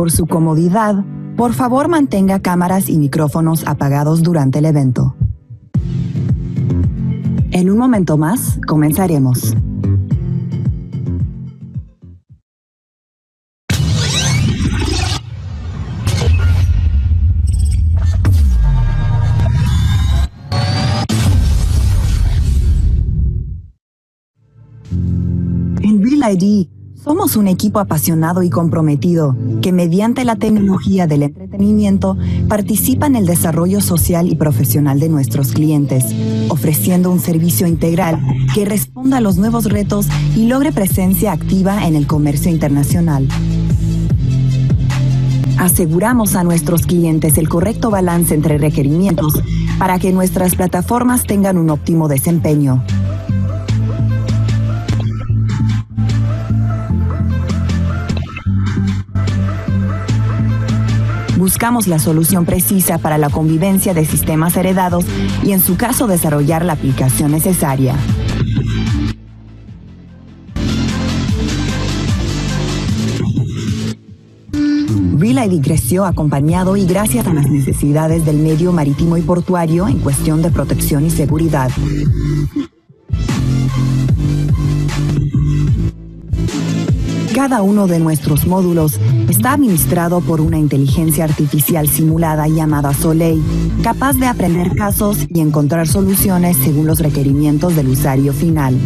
Por su comodidad, por favor mantenga cámaras y micrófonos apagados durante el evento. En un momento más, comenzaremos. En Real ID, somos un equipo apasionado y comprometido que mediante la tecnología del entretenimiento participa en el desarrollo social y profesional de nuestros clientes, ofreciendo un servicio integral que responda a los nuevos retos y logre presencia activa en el comercio internacional. Aseguramos a nuestros clientes el correcto balance entre requerimientos para que nuestras plataformas tengan un óptimo desempeño. Buscamos la solución precisa para la convivencia de sistemas heredados y en su caso desarrollar la aplicación necesaria. Real creció acompañado y gracias a las necesidades del medio marítimo y portuario en cuestión de protección y seguridad. Cada uno de nuestros módulos está administrado por una inteligencia artificial simulada llamada Soleil, capaz de aprender casos y encontrar soluciones según los requerimientos del usuario final.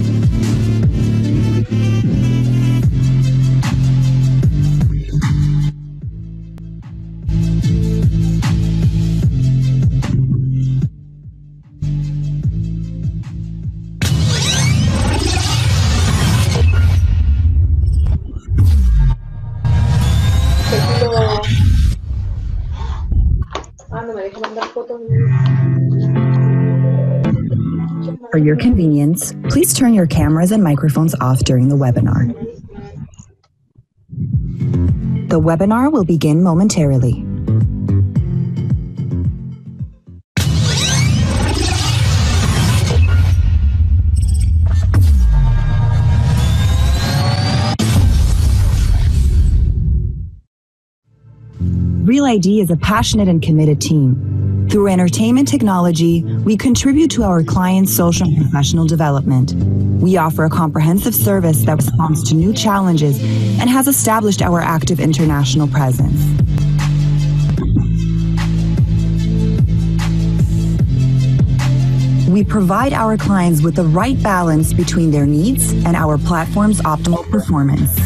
Your convenience, please turn your cameras and microphones off during the webinar. The webinar will begin momentarily. Real ID is a passionate and committed team. Through entertainment technology, we contribute to our clients' social and professional development. We offer a comprehensive service that responds to new challenges and has established our active international presence. We provide our clients with the right balance between their needs and our platform's optimal performance.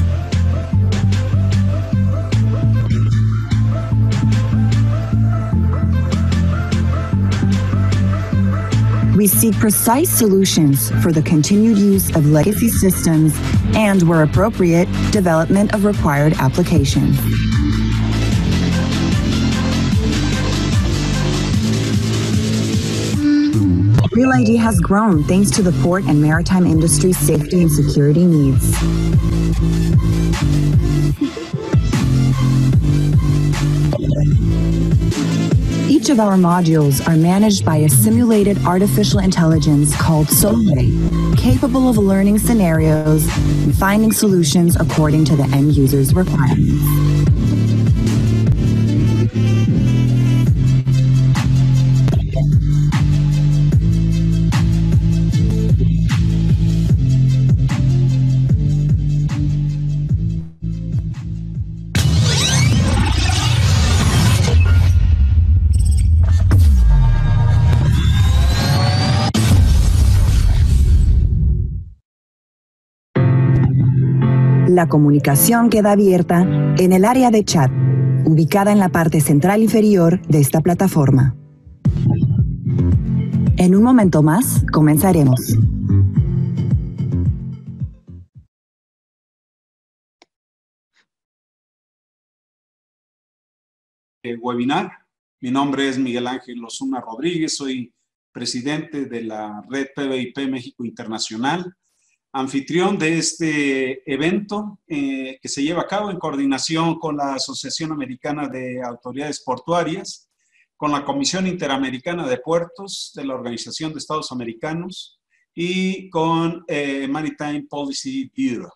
We seek precise solutions for the continued use of legacy systems and, where appropriate, development of required applications. Real ID has grown thanks to the port and maritime industry's safety and security needs. Each of our modules are managed by a simulated artificial intelligence called Soleil, capable of learning scenarios and finding solutions according to the end user's requirements. La comunicación queda abierta en el área de chat, ubicada en la parte central inferior de esta plataforma. En un momento más, comenzaremos. el webinar. Mi nombre es Miguel Ángel Osuna Rodríguez, soy presidente de la Red PBIP México Internacional, anfitrión de este evento eh, que se lleva a cabo en coordinación con la Asociación Americana de Autoridades Portuarias, con la Comisión Interamericana de Puertos de la Organización de Estados Americanos y con eh, Maritime Policy Bureau.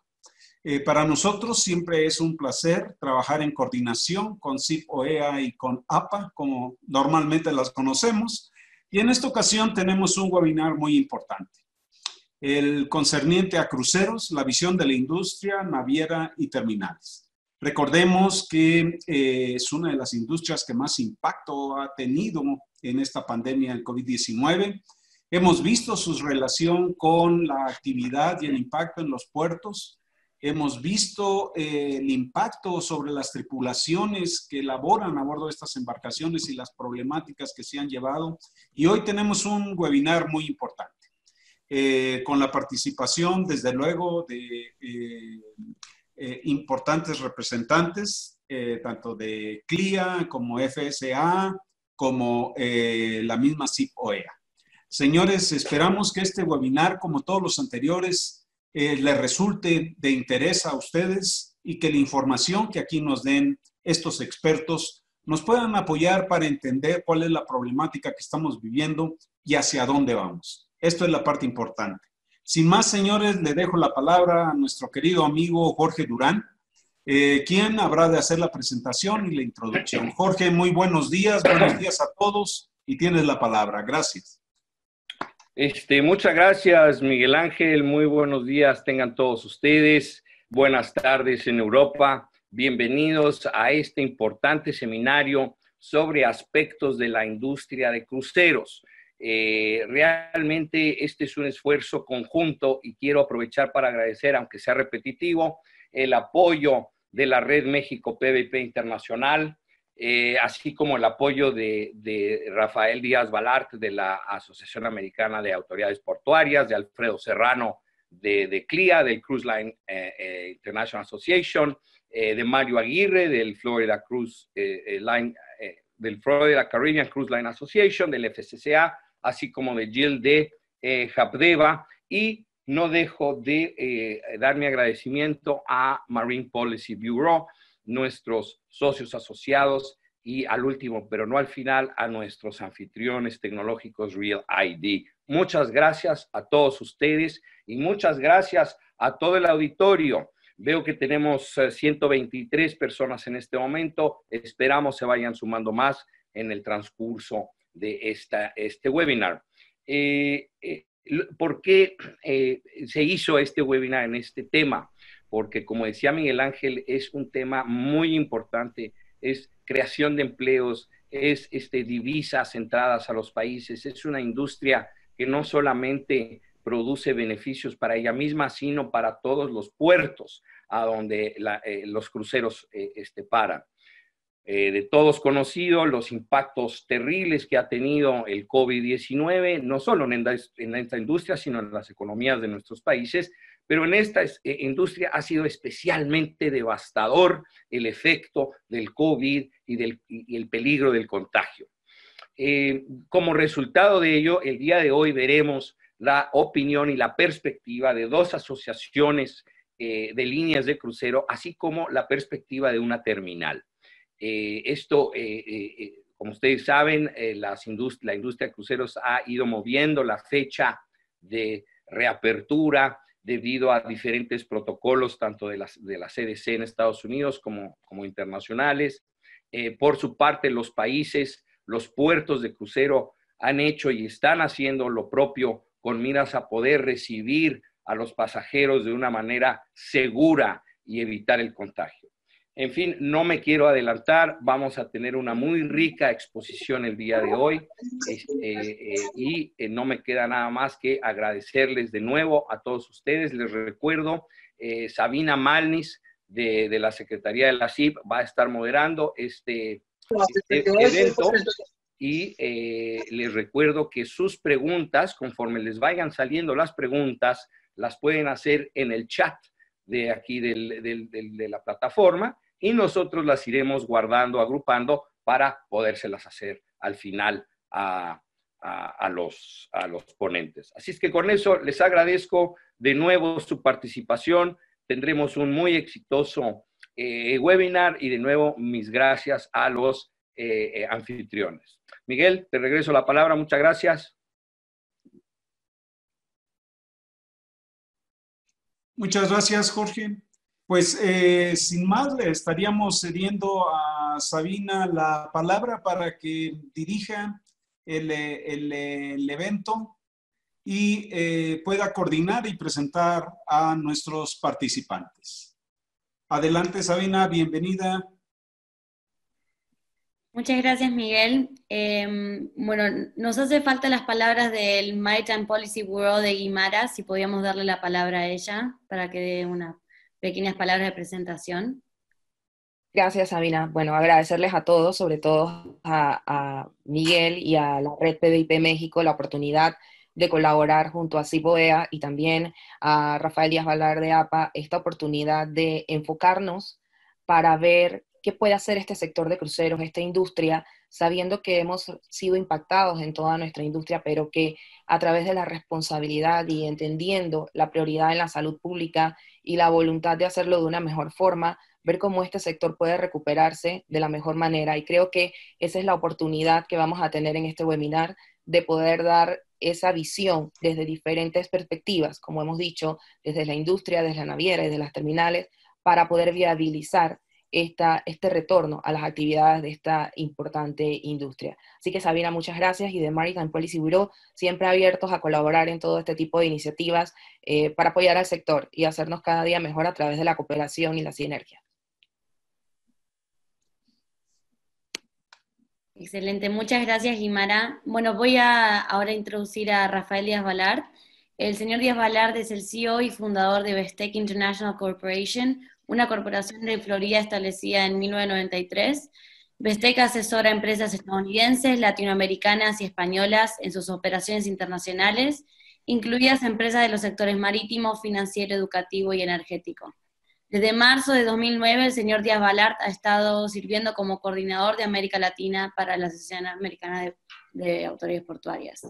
Eh, para nosotros siempre es un placer trabajar en coordinación con CIP OEA y con APA, como normalmente las conocemos. Y en esta ocasión tenemos un webinar muy importante, el concerniente a cruceros, la visión de la industria naviera y terminales. Recordemos que eh, es una de las industrias que más impacto ha tenido en esta pandemia del COVID-19. Hemos visto su relación con la actividad y el impacto en los puertos, Hemos visto eh, el impacto sobre las tripulaciones que laboran a bordo de estas embarcaciones y las problemáticas que se han llevado. Y hoy tenemos un webinar muy importante, eh, con la participación, desde luego, de eh, importantes representantes, tanto de CLIA como FSA, como la misma CIP OEA. Señores, esperamos que este webinar, como todos los anteriores, eh, les resulte de interés a ustedes y que la información que aquí nos den estos expertos nos puedan apoyar para entender cuál es la problemática que estamos viviendo y hacia dónde vamos. Esto es la parte importante. Sin más, señores, le dejo la palabra a nuestro querido amigo Jorge Durán, eh, quien habrá de hacer la presentación y la introducción. Jorge, muy buenos días, buenos días a todos y tienes la palabra. Gracias. Este, muchas gracias, Miguel Ángel. Muy buenos días tengan todos ustedes. Buenas tardes en Europa. Bienvenidos a este importante seminario sobre aspectos de la industria de cruceros. Eh, realmente este es un esfuerzo conjunto y quiero aprovechar para agradecer, aunque sea repetitivo, el apoyo de la Red México PVP Internacional, eh, así como el apoyo de, Rafael Díaz Balart de la Asociación Americana de Autoridades Portuarias, de Alfredo Serrano de, CLIA, del Cruise Line eh, eh, International Association, de Mario Aguirre del Florida Cruise Line, del Florida Caribbean Cruise Line Association, del FCCA, así como de Jill de Japdeva y no dejo de dar mi agradecimiento a Marine Policy Bureau, nuestros socios asociados y al último, pero no al final, a nuestros anfitriones tecnológicos Real ID. Muchas gracias a todos ustedes y muchas gracias a todo el auditorio. Veo que tenemos 123 eh, personas en este momento. Esperamos se vayan sumando más en el transcurso de este webinar. Eh, eh, ¿Por qué se hizo este webinar en este tema? porque como decía Miguel Ángel, es un tema muy importante, es creación de empleos, es este, divisas entradas a los países, es una industria que no solamente produce beneficios para ella misma, sino para todos los puertos a donde eh, los cruceros eh, este, paran. Eh, de todos conocidos los impactos terribles que ha tenido el COVID-19, no solo en, en esta industria, sino en las economías de nuestros países, pero en esta eh, industria ha sido especialmente devastador el efecto del COVID y, del, el peligro del contagio. Eh, como resultado de ello, el día de hoy veremos la opinión y la perspectiva de dos asociaciones de líneas de crucero, así como la perspectiva de una terminal. Esto, como ustedes saben, la industria de cruceros ha ido moviendo la fecha de reapertura debido a diferentes protocolos, tanto de la, de la CDC en Estados Unidos como, internacionales. Eh, por su parte, los países, los puertos de crucero han hecho y están haciendo lo propio con miras a poder recibir a los pasajeros de una manera segura y evitar el contagio. En fin, no me quiero adelantar, vamos a tener una muy rica exposición el día de hoy este, eh, y eh, no me queda nada más que agradecerles de nuevo a todos ustedes. Les recuerdo, eh, Sabina Malnis de, la Secretaría de la CIP va a estar moderando este, este evento y les recuerdo que sus preguntas, conforme les vayan saliendo las preguntas, las pueden hacer en el chat de aquí de la plataforma y nosotros las iremos guardando, agrupando para podérselas hacer al final a, los, a los ponentes. Así es que con eso les agradezco de nuevo su participación. Tendremos un muy exitoso eh, webinar y de nuevo mis gracias a los eh, eh, anfitriones. Miguel, te regreso la palabra. Muchas gracias. Muchas gracias, Jorge. Pues eh, sin más, le estaríamos cediendo a Sabina la palabra para que dirija el, el, evento y eh, pueda coordinar y presentar a nuestros participantes. Adelante, Sabina, bienvenida. Muchas gracias, Miguel. Em, bueno, nos hace falta las palabras del Maritime Policy Bureau de Guimara, si podíamos darle la palabra a ella para que dé unas pequeñas palabras de presentación. Gracias, Sabina. Bueno, agradecerles a todos, sobre todo a, Miguel y a la Red PBIP México, la oportunidad de colaborar junto a CIPOEA y también a Rafael Díaz Valar de APA, esta oportunidad de enfocarnos para ver qué puede hacer este sector de cruceros, esta industria, sabiendo que hemos sido impactados en toda nuestra industria, pero que a través de la responsabilidad y entendiendo la prioridad en la salud pública y la voluntad de hacerlo de una mejor forma, ver cómo este sector puede recuperarse de la mejor manera. Y creo que esa es la oportunidad que vamos a tener en este webinar de poder dar esa visión desde diferentes perspectivas, como hemos dicho, desde la industria, desde la naviera y de las terminales, para poder viabilizar este retorno a las actividades de esta importante industria. Así que Sabina, muchas gracias y de Maritime Policy Bureau, siempre abiertos a colaborar en todo este tipo de iniciativas eh, para apoyar al sector y hacernos cada día mejor a través de la cooperación y la sinergia. Excelente, muchas gracias Guimara. Bueno, voy a ahora introducir a Rafael Díaz Balard. El señor Díaz Balard es el CEO y fundador de Bestec International Corporation, una corporación de Florida establecida en 1993. Besteca asesora a empresas estadounidenses, latinoamericanas y españolas en sus operaciones internacionales, incluidas empresas de los sectores marítimo, financiero, educativo y energético. Desde marzo de 2009, el señor Díaz Balart ha estado sirviendo como coordinador de América Latina para la Asociación Americana de, de Autoridades Portuarias.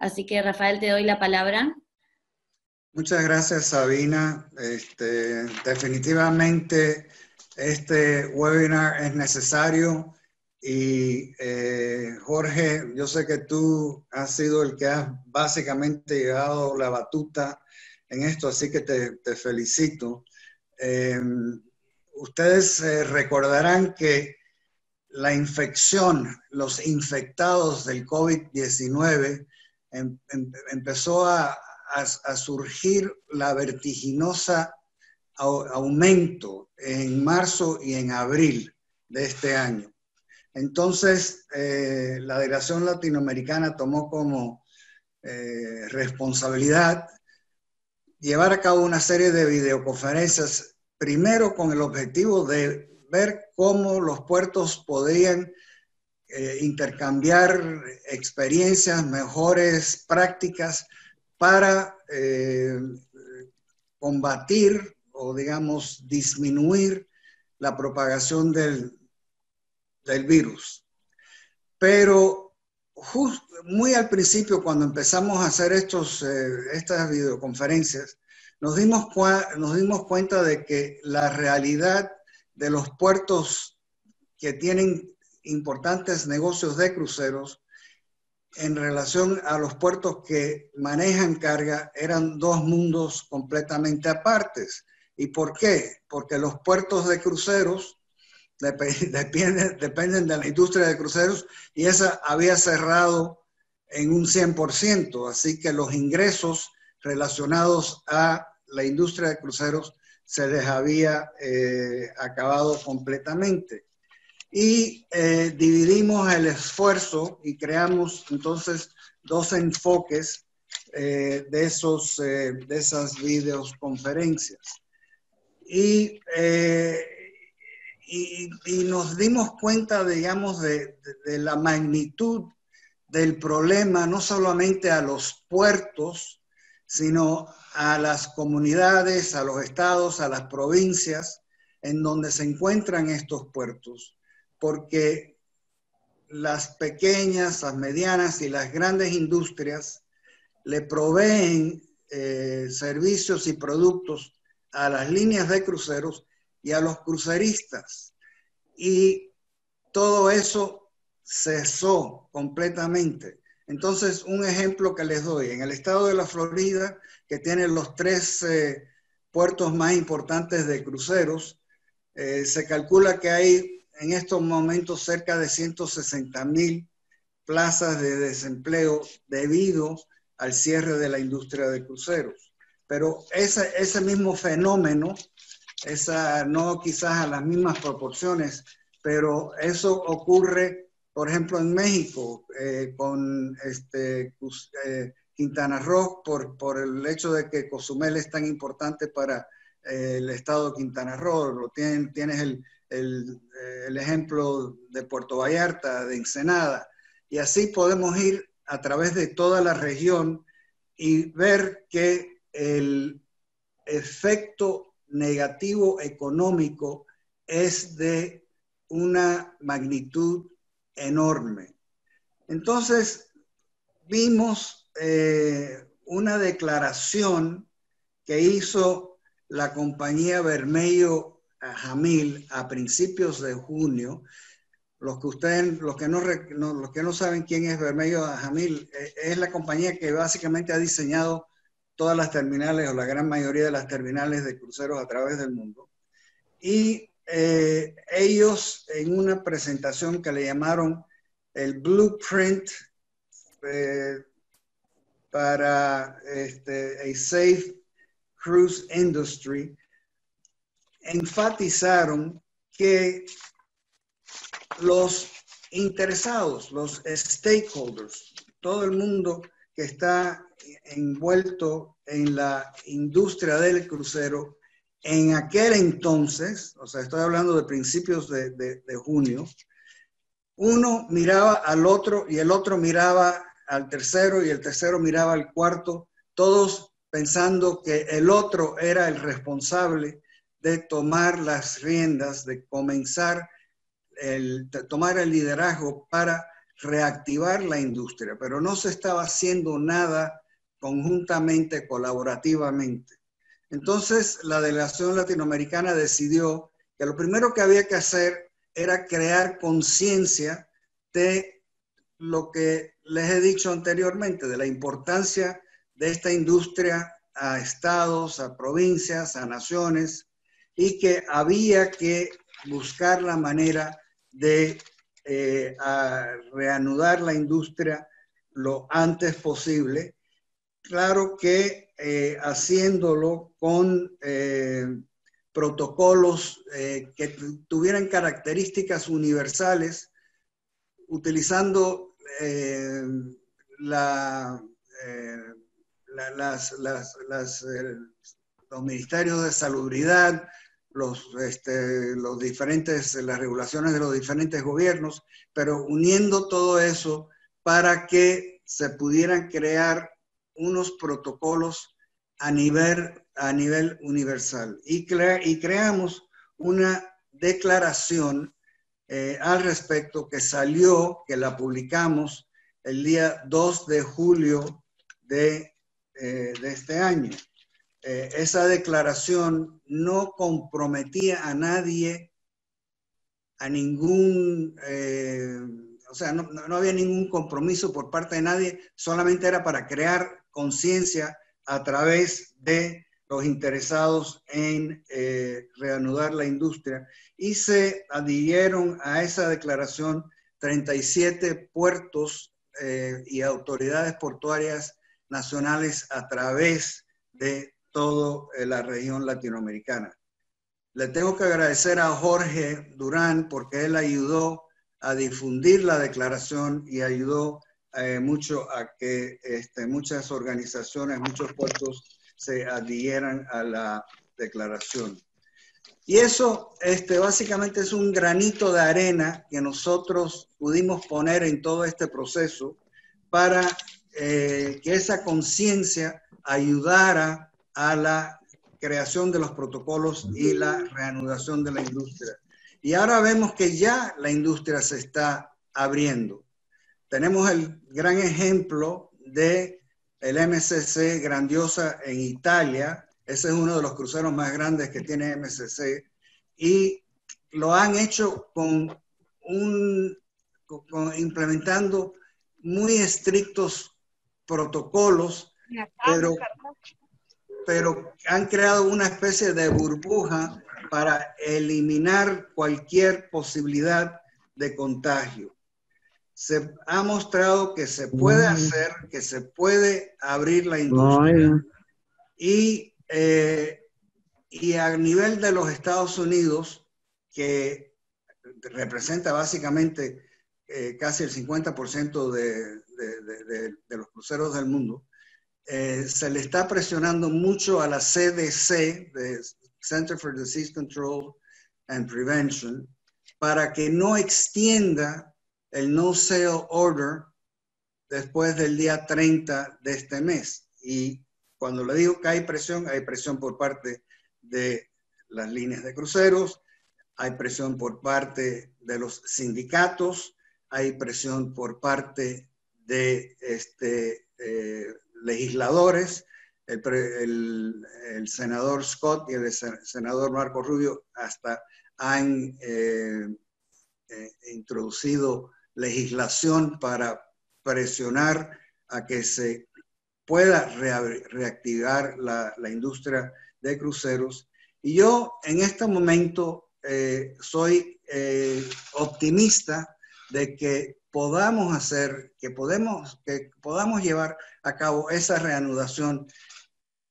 Así que, Rafael, te doy la palabra. Muchas gracias, Sabina. Este, definitivamente este webinar es necesario y eh, Jorge, yo sé que tú has sido el que has básicamente llevado la batuta en esto, así que te, felicito. Eh, ustedes eh, recordarán que la infección, los infectados del COVID-19 em, em, empezó a, a, surgir la vertiginosa aumento en marzo y en abril de este año. Entonces, eh, la delegación latinoamericana tomó como eh, responsabilidad llevar a cabo una serie de videoconferencias, primero con el objetivo de ver cómo los puertos podían eh, intercambiar experiencias, mejores prácticas para eh, combatir o, digamos, disminuir la propagación del, del virus. Pero muy al principio, cuando empezamos a hacer estos, eh, estas videoconferencias, nos dimos, nos dimos cuenta de que la realidad de los puertos que tienen importantes negocios de cruceros en relación a los puertos que manejan carga eran dos mundos completamente apartes. ¿Y por qué? Porque los puertos de cruceros dependen, de la industria de cruceros y esa había cerrado en un 100%, así que los ingresos relacionados a la industria de cruceros se les había eh, acabado completamente y eh, dividimos el esfuerzo y creamos entonces dos enfoques eh, de, esos, eh, de esas videoconferencias. Y, y, nos dimos cuenta, digamos, de, de, la magnitud del problema, no solamente a los puertos, sino a las comunidades, a los estados, a las provincias en donde se encuentran estos puertos porque las pequeñas, las medianas y las grandes industrias le proveen eh, servicios y productos a las líneas de cruceros y a los cruceristas. Y todo eso cesó completamente. Entonces, un ejemplo que les doy, en el estado de la Florida, que tiene los tres eh, puertos más importantes de cruceros. Eh, se calcula que hay en estos momentos cerca de 160 mil plazas de desempleo debido al cierre de la industria de cruceros. Pero ese, ese mismo fenómeno, esa, no quizás a las mismas proporciones, pero eso ocurre, por ejemplo, en México, eh, con este, eh, Quintana Roo, por, por el hecho de que Cozumel es tan importante para eh, el estado de Quintana Roo. Tienes el, el, ejemplo de Puerto Vallarta, de Ensenada, y así podemos ir a través de toda la región y ver que el efecto negativo económico es de una magnitud enorme. Entonces, vimos eh, una declaración que hizo la compañía Bermello Jamil a principios de junio, los que ustedes, los que no, los que no saben quién es Bermello Jamil, eh, es la compañía que básicamente ha diseñado todas las terminales o la gran mayoría de las terminales de cruceros a través del mundo. Y eh, ellos en una presentación que le llamaron el blueprint eh, para este, a safe cruise industry, enfatizaron que los interesados, los stakeholders, todo el mundo que está envuelto en la industria del crucero, en aquel entonces, o sea, estoy hablando de principios de, de, junio, uno miraba al otro y el otro miraba al tercero y el tercero miraba al cuarto, todos pensando que el otro era el responsable de tomar las riendas, de comenzar el, tomar el liderazgo para reactivar la industria, pero no se estaba haciendo nada conjuntamente, colaborativamente. Entonces, la delegación latinoamericana decidió que lo primero que había que hacer era crear conciencia de lo que les he dicho anteriormente, de la importancia de esta industria a estados, a provincias, a naciones, y que había que buscar la manera de eh, reanudar la industria lo antes posible. Claro que eh, haciéndolo con eh, protocolos que tuvieran características universales, utilizando los ministerios de salubridad, los, este, los diferentes, las regulaciones de los diferentes gobiernos, pero uniendo todo eso para que se pudieran crear unos protocolos a nivel, a nivel universal. Y, y creamos una declaración eh, al respecto que salió, que la publicamos el día 2 de julio de, eh, de este año. Eh, esa declaración no comprometía a nadie, a ningún, eh, o sea, no, había ningún compromiso por parte de nadie, solamente era para crear conciencia a través de los interesados en eh, reanudar la industria. Y se adhirieron a esa declaración 37 puertos y autoridades portuarias nacionales a través de toda la región latinoamericana. Le tengo que agradecer a Jorge Durán porque él ayudó a difundir la declaración y ayudó eh, mucho a que este, muchas organizaciones, muchos puertos se adhieran a la declaración. Y eso este, básicamente es un granito de arena que nosotros pudimos poner en todo este proceso para eh, que esa conciencia ayudara a la creación de los protocolos y la reanudación de la industria. Y ahora vemos que ya la industria se está abriendo. Tenemos el gran ejemplo de el MSC Grandiosa en Italia. Ese es uno de los cruceros más grandes que tiene MSC. Y lo han hecho con un, implementando muy estrictos protocolos, pero pero han creado una especie de burbuja para eliminar cualquier posibilidad de contagio. Se ha mostrado que se puede hacer, que se puede abrir la industria. Y, eh, y a nivel de los Estados Unidos, que representa básicamente eh, casi el 50% de, de, los cruceros del mundo, eh, se le está presionando mucho a la CDC, de Center for Disease Control and Prevention, para que no extienda el no sale order después del día 30 de este mes. Y cuando le digo que hay presión, hay presión por parte de las líneas de cruceros, hay presión por parte de los sindicatos, hay presión por parte de este, eh, legisladores, el, senador Scott y el senador Marco Rubio hasta han eh, eh, introducido legislación para presionar a que se pueda reactivar la, industria de cruceros. Y yo en este momento soy optimista de que podamos hacer, que, podemos, que podamos llevar a cabo esa reanudación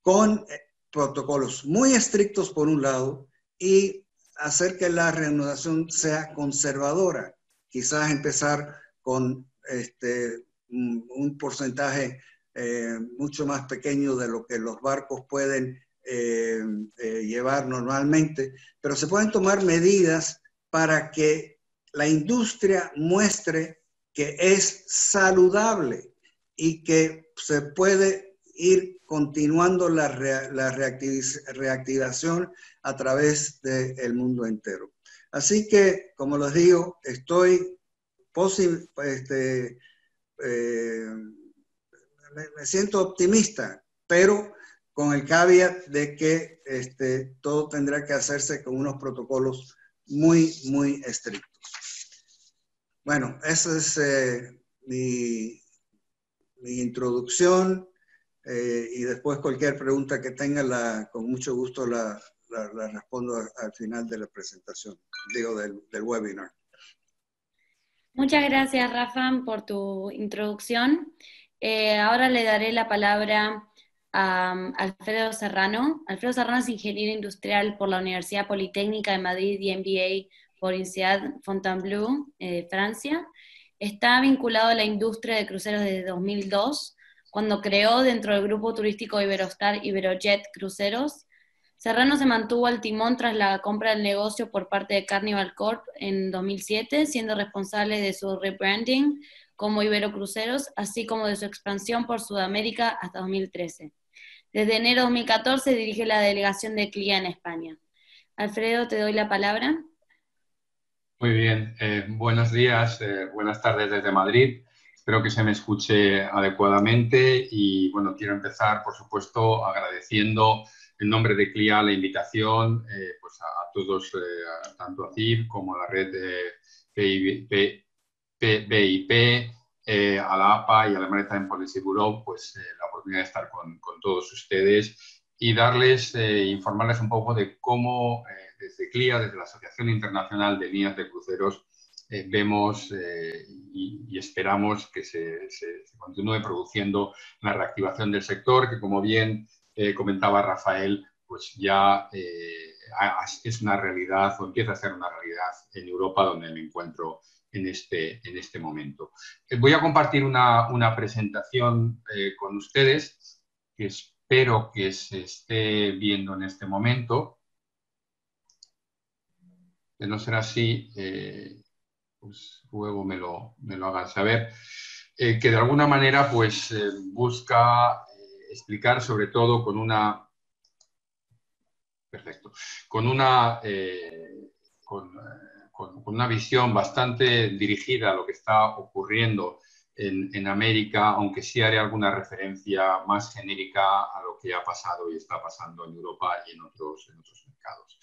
con eh, protocolos muy estrictos por un lado y hacer que la reanudación sea conservadora. Quizás empezar con este, un porcentaje eh, mucho más pequeño de lo que los barcos pueden eh, llevar normalmente, pero se pueden tomar medidas para que la industria muestre que es saludable y que se puede ir continuando la, reactivación a través del mundo entero. Así que, como les digo, estoy este, eh, me, siento optimista, pero con el caveat de que este, todo tendrá que hacerse con unos protocolos muy, muy estrictos. Bueno, esa es eh, mi, introducción eh, y después cualquier pregunta que tenga, la, con mucho gusto la, respondo al final de la presentación, digo, del, webinar. Muchas gracias, Rafa, por tu introducción. Eh, ahora le daré la palabra a um, Alfredo Serrano. Alfredo Serrano es ingeniero industrial por la Universidad Politécnica de Madrid y MBA por Fontainebleau, eh, Francia. Está vinculado a la industria de cruceros desde 2002, cuando creó dentro del grupo turístico Iberostar Iberojet Cruceros. Serrano se mantuvo al timón tras la compra del negocio por parte de Carnival Corp en 2007, siendo responsable de su rebranding como Ibero Cruceros, así como de su expansión por Sudamérica hasta 2013. Desde enero de 2014 dirige la delegación de CLIA en España. Alfredo, te doy la palabra. Muy bien, eh, buenos días, eh, buenas tardes desde Madrid. Espero que se me escuche adecuadamente y bueno, quiero empezar, por supuesto, agradeciendo en nombre de CLIA la invitación eh, pues a, todos, tanto a CIP como a la red de BIP, a la APA y a la Maritime Policy Bureau, pues la oportunidad de estar con, con todos ustedes y darles, informarles un poco de cómo desde CLIA, desde la Asociación Internacional de Líneas de Cruceros, eh, vemos eh, y, esperamos que se, continúe produciendo la reactivación del sector, que como bien eh, comentaba Rafael, pues ya es una realidad o empieza a ser una realidad en Europa donde me encuentro en este, en este momento. voy a compartir una, una presentación con ustedes que espero que se esté viendo en este momento de no ser así, eh, pues luego me lo, me lo hagan saber, eh, que de alguna manera pues eh, busca explicar sobre todo con una, perfecto, con una, con, una visión bastante dirigida a lo que está ocurriendo en, en, América, aunque sí haré alguna referencia más genérica a lo que ha pasado y está pasando en Europa y en otros, en otros mercados.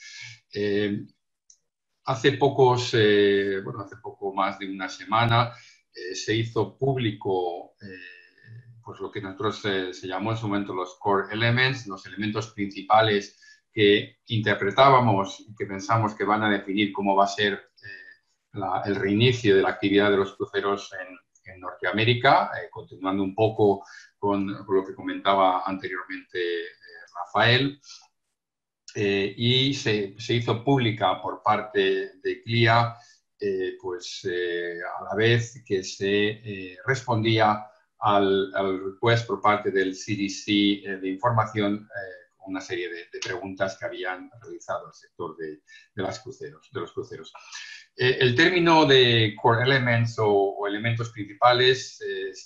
Hace pocos, eh, bueno, hace poco más de una semana eh, se hizo público eh, pues lo que nosotros se llamó en su momento los core elements, los elementos principales que interpretábamos y que pensamos que van a definir cómo va a ser el reinicio de la actividad de los cruceros en, Norteamérica, continuando un poco con, lo que comentaba anteriormente Rafael. Y se, se, hizo pública por parte de CLIA eh, pues eh, a la vez que se eh, respondía al, request por parte del CDC de información una serie de, preguntas que habían realizado el sector de, las cruceros, de los cruceros. el término de core elements o, elementos principales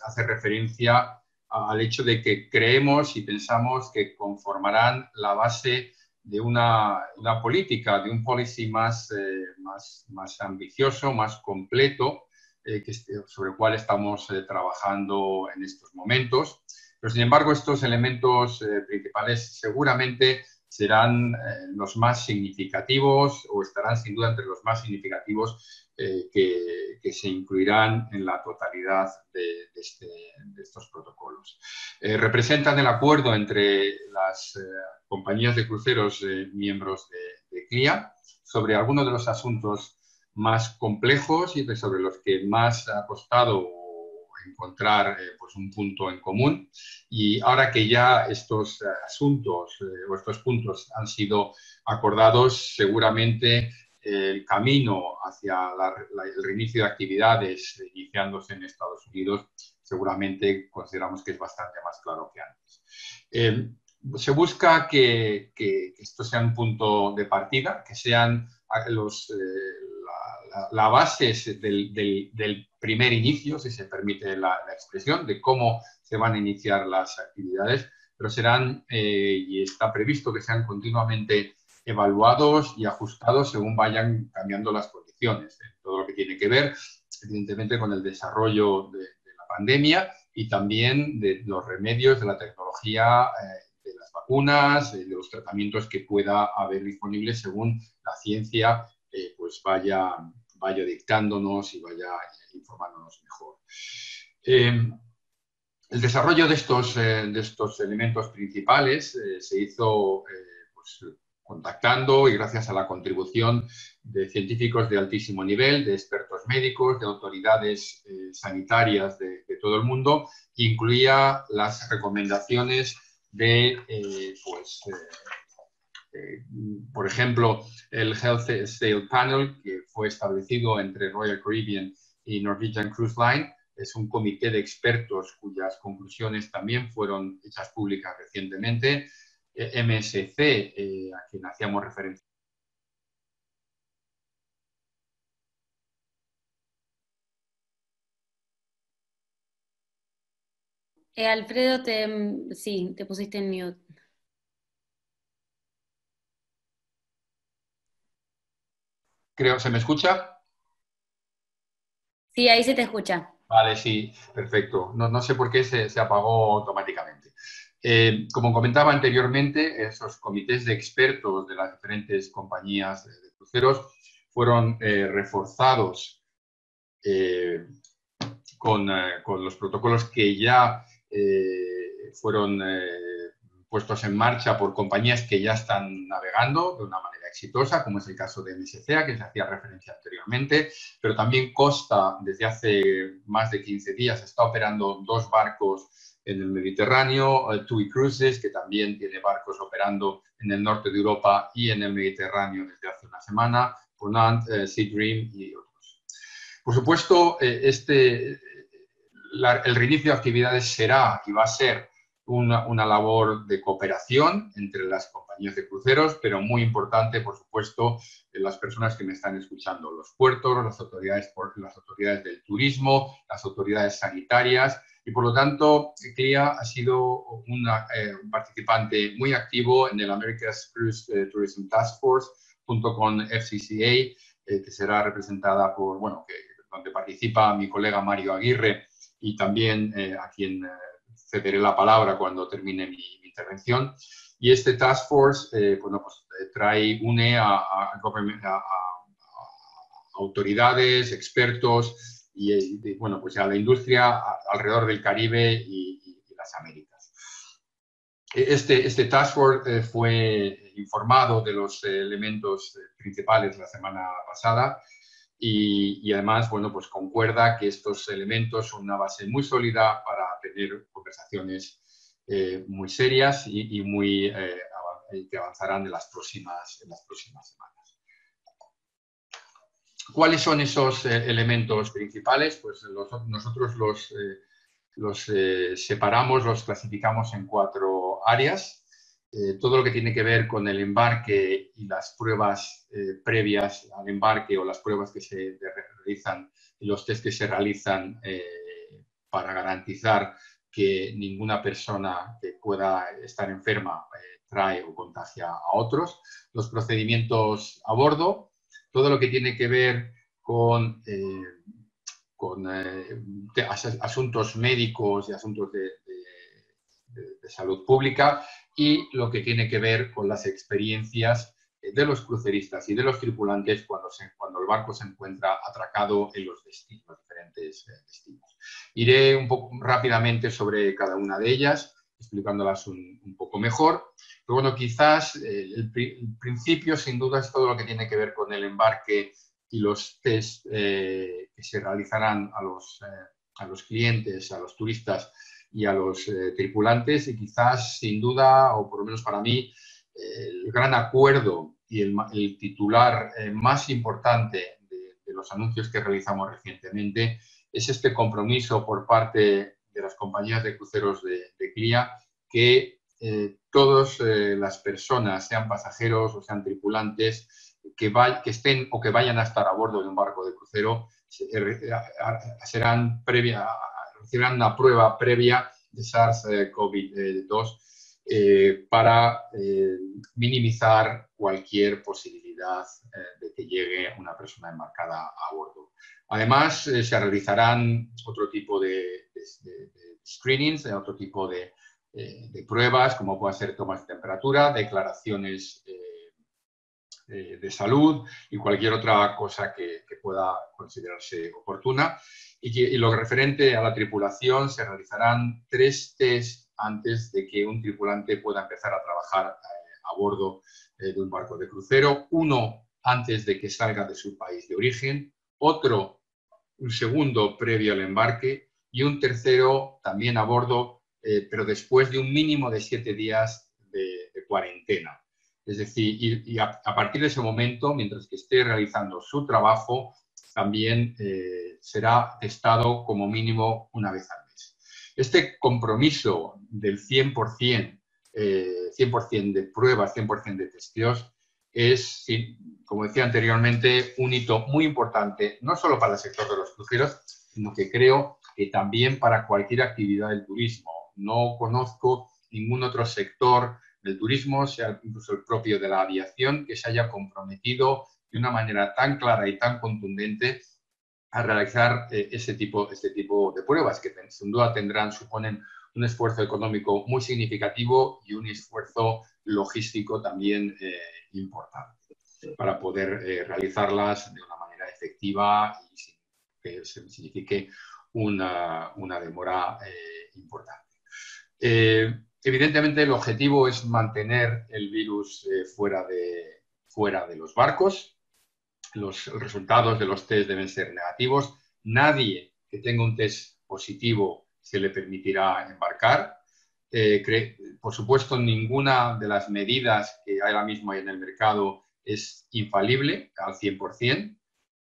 hace referencia al hecho de que creemos y pensamos que conformarán la base de una, política, de un policy más, eh, más, más, ambicioso, más completo, eh, que, sobre el cual estamos eh, trabajando en estos momentos. Pero, sin embargo, estos elementos principales seguramente serán los más significativos o estarán sin duda entre los más significativos que, que, se incluirán en la totalidad de, este, de estos protocolos. representan el acuerdo entre las compañías de cruceros eh, miembros de, CLIA sobre algunos de los asuntos más complejos y sobre los que más ha costado encontrar eh, pues un punto en común. Y ahora que ya estos asuntos eh, o estos puntos han sido acordados, seguramente el camino hacia el reinicio de actividades iniciándose en Estados Unidos, seguramente consideramos que es bastante más claro que antes se busca que, esto sea un punto de partida, que sean los, eh, la, base del, primer inicio, si se permite la, expresión, de cómo se van a iniciar las actividades, pero serán, eh, y está previsto que sean continuamente evaluados y ajustados según vayan cambiando las condiciones. todo lo que tiene que ver, evidentemente, con el desarrollo de, la pandemia y también de los remedios de la tecnología eh, vacunas, de los tratamientos que pueda haber disponibles según la ciencia eh, pues vaya, vaya dictándonos y vaya informándonos mejor. Eh, el desarrollo de estos, eh, de estos elementos principales se hizo pues, contactando y gracias a la contribución de científicos de altísimo nivel, de expertos médicos, de autoridades sanitarias de, todo el mundo, incluía las recomendaciones de, pues, eh, por ejemplo, el Health Sale Panel, que fue establecido entre Royal Caribbean y Norwegian Cruise Line, es un comité de expertos cuyas conclusiones también fueron hechas públicas recientemente. MSC, a quien hacíamos referencia Eh, Alfredo, te, sí, te pusiste en mute. Creo, ¿se me escucha? Sí, ahí se te escucha. Vale, sí, perfecto. No, sé por qué se, apagó automáticamente. Eh, como comentaba anteriormente, esos comités de expertos de las diferentes compañías de, cruceros fueron eh, reforzados con, con, los protocolos que ya eh, fueron eh, puestos en marcha por compañías que ya están navegando de una manera exitosa, como es el caso de MSCA, que se hacía referencia anteriormente, pero también Costa, desde hace más de 15 días, está operando dos barcos en el Mediterráneo, eh, TUI Cruises, que también tiene barcos operando en el norte de Europa y en el Mediterráneo desde hace una semana, Ponant, Sea Dream y otros. Por supuesto, este, el reinicio de actividades será y va a ser una, labor de cooperación entre las compañías de cruceros, pero muy importante, por supuesto, las personas que me están escuchando, los puertos, las autoridades, las autoridades del turismo, las autoridades sanitarias, y por lo tanto, CLIA ha sido eh, un participante muy activo en el America's Cruise eh, Tourism Task Force, junto con FCCA, eh, que será representada por, bueno, que, donde participa mi colega Mario Aguirre, y también eh, a quien eh, cederé la palabra cuando termine mi, intervención. Y este Task Force eh, bueno, pues, trae, une a, autoridades, expertos y, bueno, pues a la industria alrededor del Caribe y, las Américas. Este, este Task Force fue informado de los elementos principales la semana pasada y, además, bueno, pues concuerda que estos elementos son una base muy sólida para tener conversaciones eh, muy serias y, muy, eh, que avanzarán en las, próximas, en las próximas semanas. ¿Cuáles son esos eh, elementos principales? Pues nosotros los, los separamos, los clasificamos en cuatro áreas. Todo lo que tiene que ver con el embarque y las pruebas previas al embarque o las pruebas que se realizan y los test que se realizan para garantizar que ninguna persona que pueda estar enferma trae o contagia a otros, los procedimientos a bordo, todo lo que tiene que ver con, con asuntos médicos y asuntos de salud pública y lo que tiene que ver con las experiencias de los cruceristas y de los tripulantes cuando, cuando el barco se encuentra atracado en los, destinos, diferentes eh, destinos. Iré un poco rápidamente sobre cada una de ellas, explicándolas un, poco mejor. Pero bueno, quizás eh, el, principio, sin duda, es todo lo que tiene que ver con el embarque y los test eh, que se realizarán a los, a los clientes, a los turistas y a los eh, tripulantes y quizás, sin duda, o por lo menos para mí, el gran acuerdo y el, titular eh, más importante de, los anuncios que realizamos recientemente es este compromiso por parte de las compañías de cruceros de, CLIA que eh, todas las personas, sean pasajeros o sean tripulantes, que, estén o que vayan a estar a bordo de un barco de crucero, serán recibirán una prueba previa de SARS-CoV-2 eh, para eh, minimizar cualquier posibilidad eh, de que llegue una persona embarcada a bordo. Además, se realizarán otro tipo de, screenings, otro tipo de, pruebas, como puede ser tomas de temperatura, declaraciones de salud y cualquier otra cosa que pueda considerarse oportuna y, lo referente a la tripulación se realizarán tres test antes de que un tripulante pueda empezar a trabajar eh, a bordo eh, de un barco de crucero, uno antes de que salga de su país de origen, otro, un segundo previo al embarque y un tercero también a bordo, eh, pero después de un mínimo de siete días de, cuarentena. Es decir, y, a, partir de ese momento, mientras que esté realizando su trabajo, también eh, será testado como mínimo una vez al mes. Este compromiso del 100%, 100 eh, de pruebas, 100% de testeos, es, como decía anteriormente, un hito muy importante, no solo para el sector de los cruceros, sino que creo que también para cualquier actividad del turismo. No conozco ningún otro sector del turismo, sea incluso el propio de la aviación, que se haya comprometido de una manera tan clara y tan contundente a realizar eh, ese, tipo, este tipo de pruebas que sin duda tendrán, suponen un esfuerzo económico muy significativo y un esfuerzo logístico también eh, importante para poder eh, realizarlas de una manera efectiva y sin que se signifique una, una demora importante. evidentemente el objetivo es mantener el virus fuera, de, fuera de los barcos, los resultados de los test deben ser negativos. Nadie que tenga un test positivo se le permitirá embarcar. Eh, por supuesto, ninguna de las medidas que ahora mismo hay en el mercado es infalible al 100%,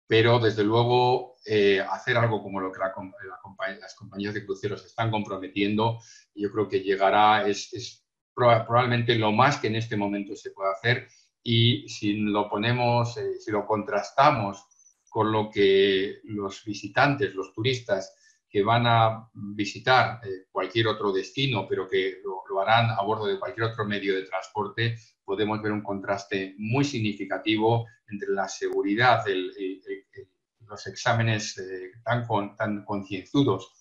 pero desde luego eh, hacer algo como lo que las compañías de cruceros están comprometiendo, yo creo que llegará, es, es probablemente lo más que en este momento se puede hacer y si lo ponemos, eh, si lo contrastamos con lo que los visitantes, los turistas que van a visitar eh, cualquier otro destino, pero que lo, harán a bordo de cualquier otro medio de transporte, podemos ver un contraste muy significativo entre la seguridad, los exámenes eh, tan, tan concienzudos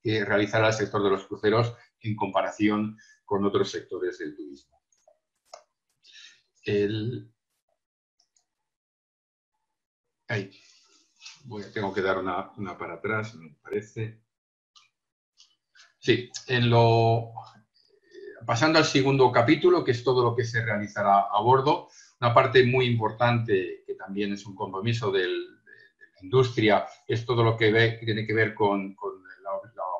que realizará el sector de los cruceros en comparación con otros sectores del turismo el... Ahí. tengo que dar una, para atrás, me parece. Sí, en lo, pasando al segundo capítulo, que es todo lo que se realizará a bordo, una parte muy importante que también es un compromiso de la industria es todo lo que, tiene que ver con, la,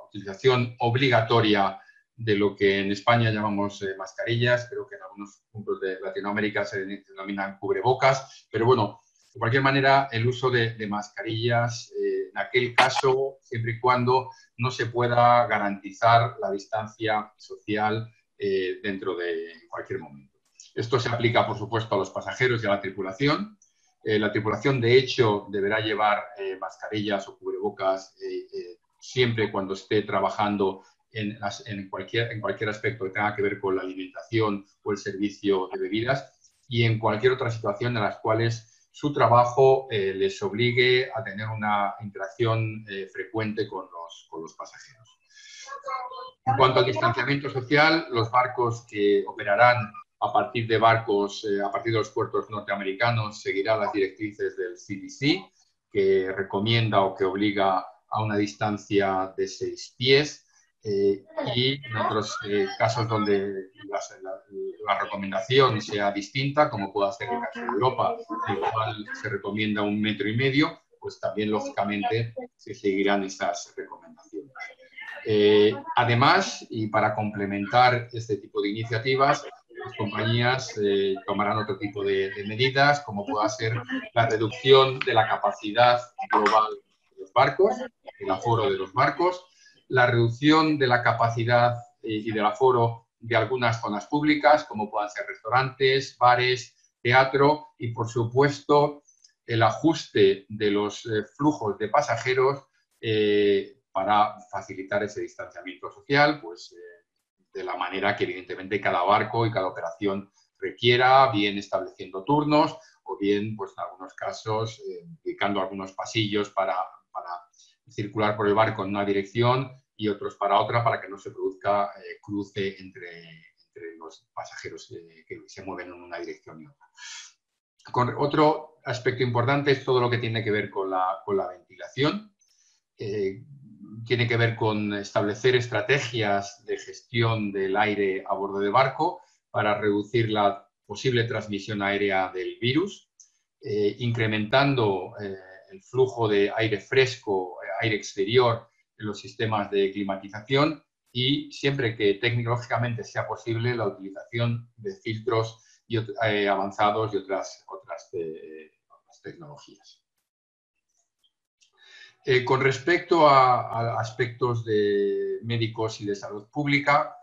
utilización obligatoria de lo que en España llamamos eh, mascarillas, creo que en algunos puntos de Latinoamérica se denominan cubrebocas, pero bueno, de cualquier manera, el uso de, mascarillas, eh, en aquel caso, siempre y cuando no se pueda garantizar la distancia social eh, dentro de cualquier momento. Esto se aplica, por supuesto, a los pasajeros y a la tripulación. La tripulación, de hecho, deberá llevar mascarillas o cubrebocas siempre cuando esté trabajando en, cualquier, en cualquier aspecto que tenga que ver con la alimentación o el servicio de bebidas y en cualquier otra situación en las cuales su trabajo eh, les obligue a tener una interacción eh, frecuente con los, con los pasajeros. En cuanto al distanciamiento social, los barcos que operarán a partir de barcos, eh, a partir de los puertos norteamericanos, seguirán las directrices del CDC, que recomienda o que obliga a una distancia de seis pies. Eh, y en otros eh, casos donde la, recomendación sea distinta, como pueda ser el caso de Europa, en el cual se recomienda un metro y medio, pues también lógicamente se seguirán estas recomendaciones. Eh, además, y para complementar este tipo de iniciativas, las compañías tomarán otro tipo de, de medidas, como pueda ser la reducción de la capacidad global de los barcos, el aforo de los barcos, la reducción de la capacidad eh, y del aforo de algunas zonas públicas, como puedan ser restaurantes, bares, teatro y, por supuesto, el ajuste de los eh, flujos de pasajeros eh, para facilitar ese distanciamiento social, pues de la manera que evidentemente cada barco y cada operación requiera, bien estableciendo turnos o bien, pues en algunos casos, indicando algunos pasillos para circular por el barco en una dirección y otros para otra para que no se produzca eh, cruce entre, los pasajeros eh, que se mueven en una dirección y otra. Otro aspecto importante es todo lo que tiene que ver con la, con la ventilación. Eh, tiene que ver con establecer estrategias de gestión del aire a bordo de barco para reducir la posible transmisión aérea del virus, incrementando el flujo de aire fresco, aire exterior en los sistemas de climatización y siempre que tecnológicamente sea posible la utilización de filtros eh, avanzados y otras, otras, eh, tecnologías. Eh, con respecto a, aspectos de médicos y de salud pública,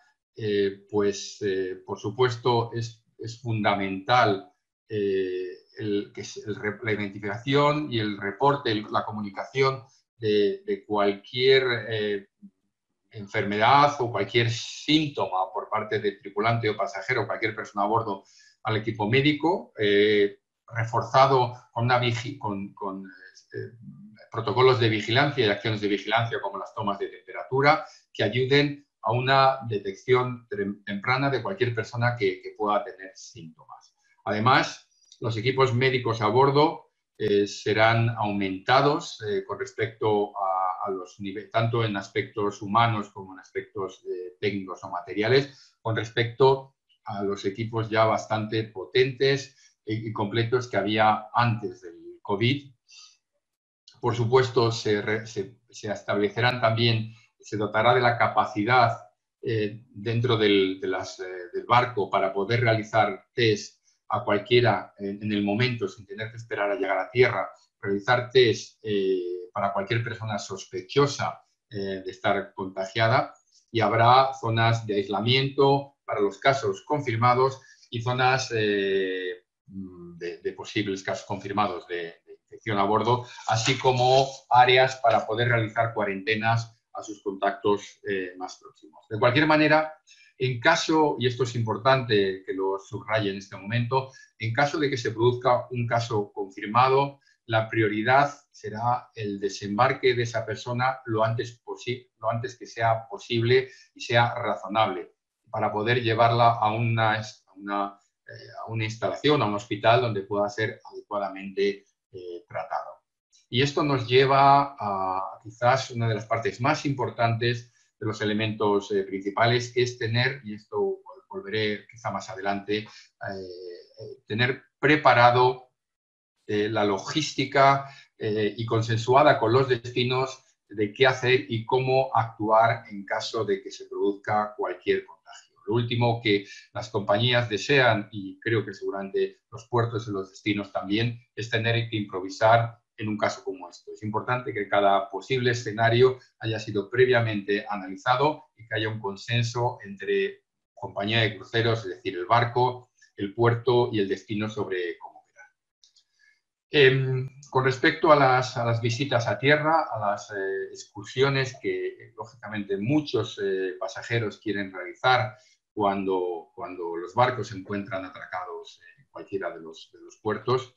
pues por supuesto es, es fundamental la identificación y el reporte, la comunicación de, cualquier eh, enfermedad o cualquier síntoma por parte del tripulante o pasajero, cualquier persona a bordo, al equipo médico, eh, reforzado con, una con, con este, protocolos de vigilancia y acciones de vigilancia como las tomas de temperatura que ayuden a una detección temprana de cualquier persona que pueda tener síntomas. Además, los equipos médicos a bordo eh, serán aumentados eh, con respecto a, los niveles, tanto en aspectos humanos como en aspectos eh, técnicos o materiales, con respecto a los equipos ya bastante potentes y, completos que había antes del COVID. Por supuesto, se, se, establecerán también, se dotará de la capacidad dentro del, del barco para poder realizar test a cualquiera en, el momento sin tener que esperar a llegar a tierra, realizar test eh, para cualquier persona sospechosa eh, de estar contagiada y habrá zonas de aislamiento para los casos confirmados y zonas eh, de, posibles casos confirmados de, infección a bordo, así como áreas para poder realizar cuarentenas a sus contactos más próximos. De cualquier manera, en caso, y esto es importante que lo subraye en este momento, en caso de que se produzca un caso confirmado, la prioridad será el desembarque de esa persona lo antes, lo antes que sea posible y sea razonable para poder llevarla a una, una, eh, a una instalación, a un hospital donde pueda ser adecuadamente eh, tratado. Y esto nos lleva a quizás una de las partes más importantes de los elementos eh, principales es tener, y esto volveré quizá más adelante, eh, tener preparado la logística y consensuada con los destinos de qué hacer y cómo actuar en caso de que se produzca cualquier contagio. Lo último que las compañías desean, y creo que seguramente los puertos y los destinos también, es tener que improvisar en un caso como este. Es importante que cada posible escenario haya sido previamente analizado y que haya un consenso entre compañía de cruceros, es decir, el barco, el puerto y el destino sobre cómo operar. Em, con respecto a las, visitas a tierra, a las eh, excursiones que lógicamente muchos eh, pasajeros quieren realizar cuando, cuando los barcos se encuentran atracados en cualquiera de los, de los puertos,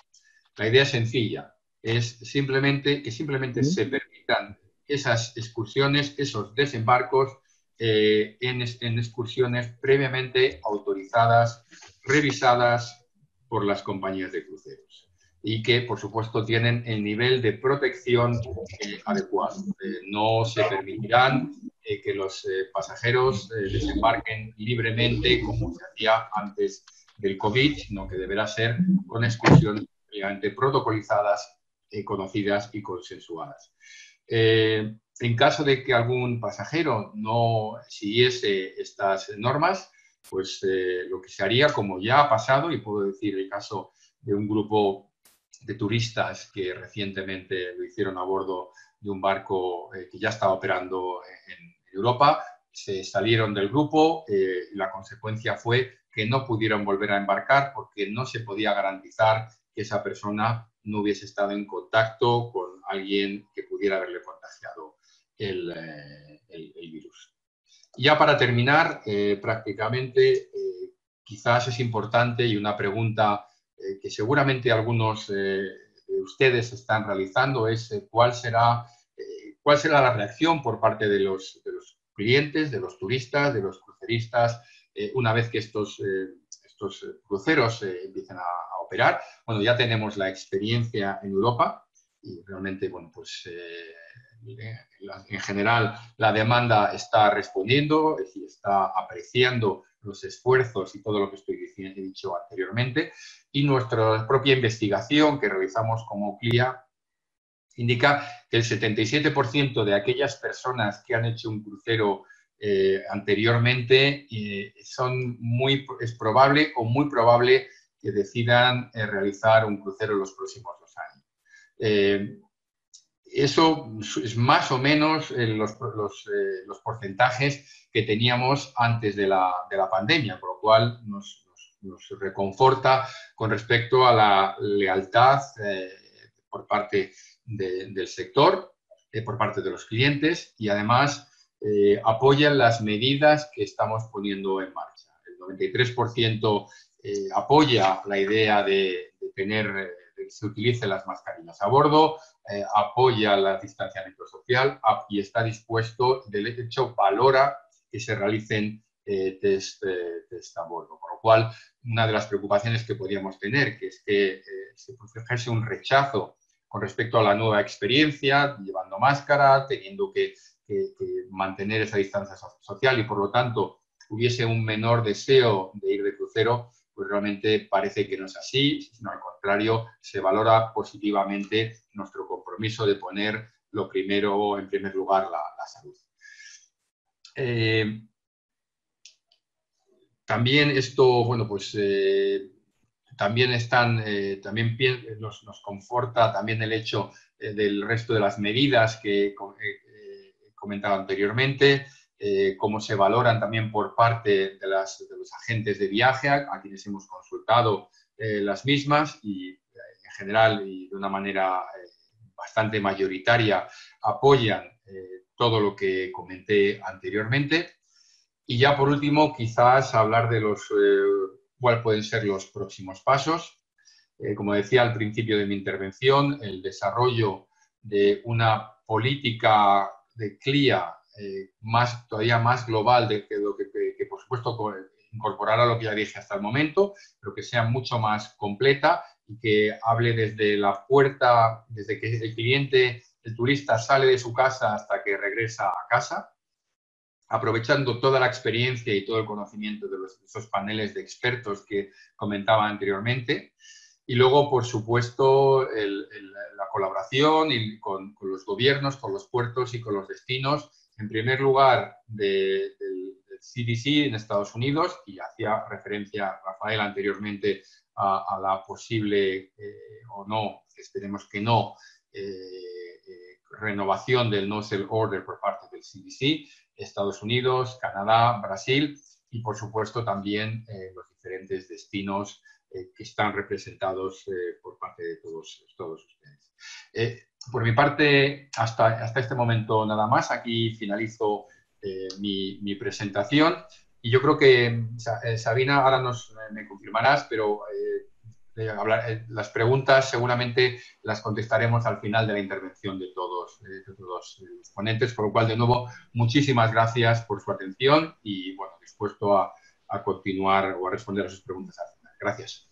la idea es sencilla, es simplemente que simplemente se permitan esas excursiones, esos desembarcos eh, en, excursiones previamente autorizadas, revisadas por las compañías de cruceros y que, por supuesto, tienen el nivel de protección eh, adecuado. Eh, no se permitirán que los pasajeros desembarquen libremente como se hacía antes del COVID, sino que deberá ser con excursiones previamente protocolizadas eh, conocidas y consensuadas. Eh, en caso de que algún pasajero no siguiese estas normas, pues eh, lo que se haría, como ya ha pasado, y puedo decir el caso de un grupo de turistas que recientemente lo hicieron a bordo de un barco que ya estaba operando en Europa, se salieron del grupo y la consecuencia fue que no pudieron volver a embarcar porque no se podía garantizar que esa persona no hubiese estado en contacto con alguien que pudiera haberle contagiado el, eh, virus. Ya para terminar, eh, prácticamente, eh, quizás es importante y una pregunta que seguramente algunos de ustedes están realizando es cuál, será, cuál será la reacción por parte de los, clientes, de los turistas, de los cruceristas, una vez que estos, estos cruceros empiecen a, Bueno, ya tenemos la experiencia en Europa y realmente, bueno, pues eh, en general la demanda está respondiendo, es decir, está apreciando los esfuerzos y todo lo que estoy diciendo, he dicho anteriormente. Y nuestra propia investigación que realizamos como CLIA indica que el 77% de aquellas personas que han hecho un crucero eh, anteriormente eh, son muy, es probable o muy probable que decidan eh, realizar un crucero en los próximos dos años. Eh, eso es más o menos eh, los, los, porcentajes que teníamos antes de la, de la pandemia, por lo cual nos, nos, reconforta con respecto a la lealtad por parte del sector, por parte de los clientes y además apoyan las medidas que estamos poniendo en marcha. El 93% eh, apoya la idea de, tener, eh, que se utilicen las mascarillas a bordo, eh, apoya el distanciamiento social y está dispuesto, de hecho, valora que se realicen test, test, a bordo. Por lo cual, una de las preocupaciones que podríamos tener, que es que se produjese un rechazo con respecto a la nueva experiencia, llevando máscara, teniendo que mantener esa distancia social y, por lo tanto, hubiese un menor deseo de ir de crucero, pues realmente parece que no es así, sino al contrario, se valora positivamente nuestro compromiso de poner lo primero, en primer lugar, la, salud. Eh, también esto, bueno, pues eh, también están, eh, también nos, nos, conforta también el hecho del resto de las medidas que he comentado anteriormente, eh, cómo se valoran también por parte de, los agentes de viaje, a, quienes hemos consultado eh, las mismas y eh, en general y de una manera bastante mayoritaria apoyan todo lo que comenté anteriormente. Y ya por último, quizás hablar de los cuáles pueden ser los próximos pasos. como decía al principio de mi intervención, el desarrollo de una política de CLIA eh, más, todavía más global de que, lo que, por supuesto incorporará lo que ya dije hasta el momento, pero que sea mucho más completa y que hable desde la puerta, desde que el cliente, el turista sale de su casa hasta que regresa a casa, aprovechando toda la experiencia y todo el conocimiento de esos paneles de expertos que comentaba anteriormente. Y luego, por supuesto, la colaboración y con, los gobiernos, con los puertos y con los destinos. En primer lugar, del CDC en Estados Unidos, y hacía referencia Rafael anteriormente a, la posible eh, o no, esperemos que no, eh, eh, renovación del no sell order por parte del CDC, Estados Unidos, Canadá, Brasil y por supuesto también los diferentes destinos que están representados por parte de todos, todos ustedes. Por mi parte, hasta, hasta este momento nada más. Aquí finalizo mi, mi presentación. Y yo creo que, eh, Sabina, ahora nos, me confirmarás, pero eh, hablar, eh, las preguntas seguramente las contestaremos al final de la intervención de todos, de todos los ponentes, por lo cual, de nuevo, muchísimas gracias por su atención y, bueno, dispuesto a, a continuar o a responder a sus preguntas al final. Gracias.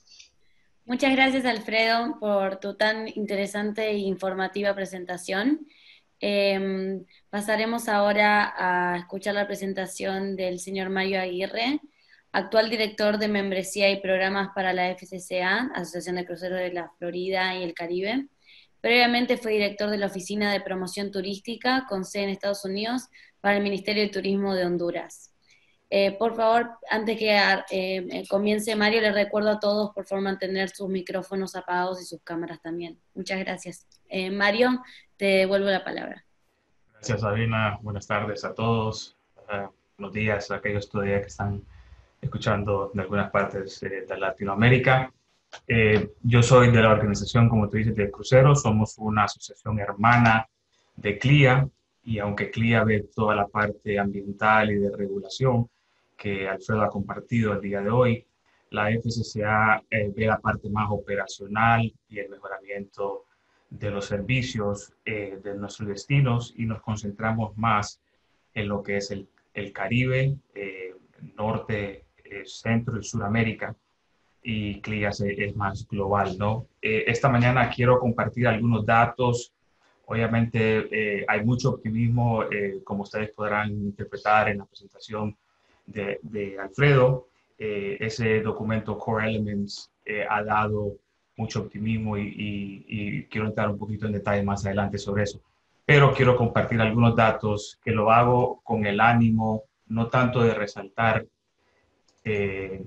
Muchas gracias, Alfredo, por tu tan interesante e informativa presentación. Em, pasaremos ahora a escuchar la presentación del señor Mario Aguirre, actual director de membresía y programas para la FCCA, Asociación de Cruceros de la Florida y el Caribe. Previamente fue director de la Oficina de Promoción Turística con sede en Estados Unidos para el Ministerio de Turismo de Honduras. Eh, por favor, antes que eh, comience Mario, les recuerdo a todos, por favor, mantener sus micrófonos apagados y sus cámaras también. Muchas gracias. Eh, Mario, te devuelvo la palabra. Gracias, Sabina. Buenas tardes a todos. buenos días a aquellos todavía que están escuchando de algunas partes de Latinoamérica. yo soy de la organización, como tú dices, de cruceros. Somos una asociación hermana de CLIA y aunque CLIA ve toda la parte ambiental y de regulación, que Alfredo ha compartido el día de hoy. La FCCA eh, ve la parte más operacional y el mejoramiento de los servicios eh, de nuestros destinos y nos concentramos más en lo que es el, el Caribe, eh, Norte, Centro y Suramérica y CLIA es, más global, ¿no? esta mañana quiero compartir algunos datos. Obviamente hay mucho optimismo, como ustedes podrán interpretar en la presentación de, Alfredo. Eh, ese documento Core Elements eh, ha dado mucho optimismo y, quiero entrar un poquito en detalle más adelante sobre eso. Pero quiero compartir algunos datos que lo hago con el ánimo, no tanto de resaltar eh,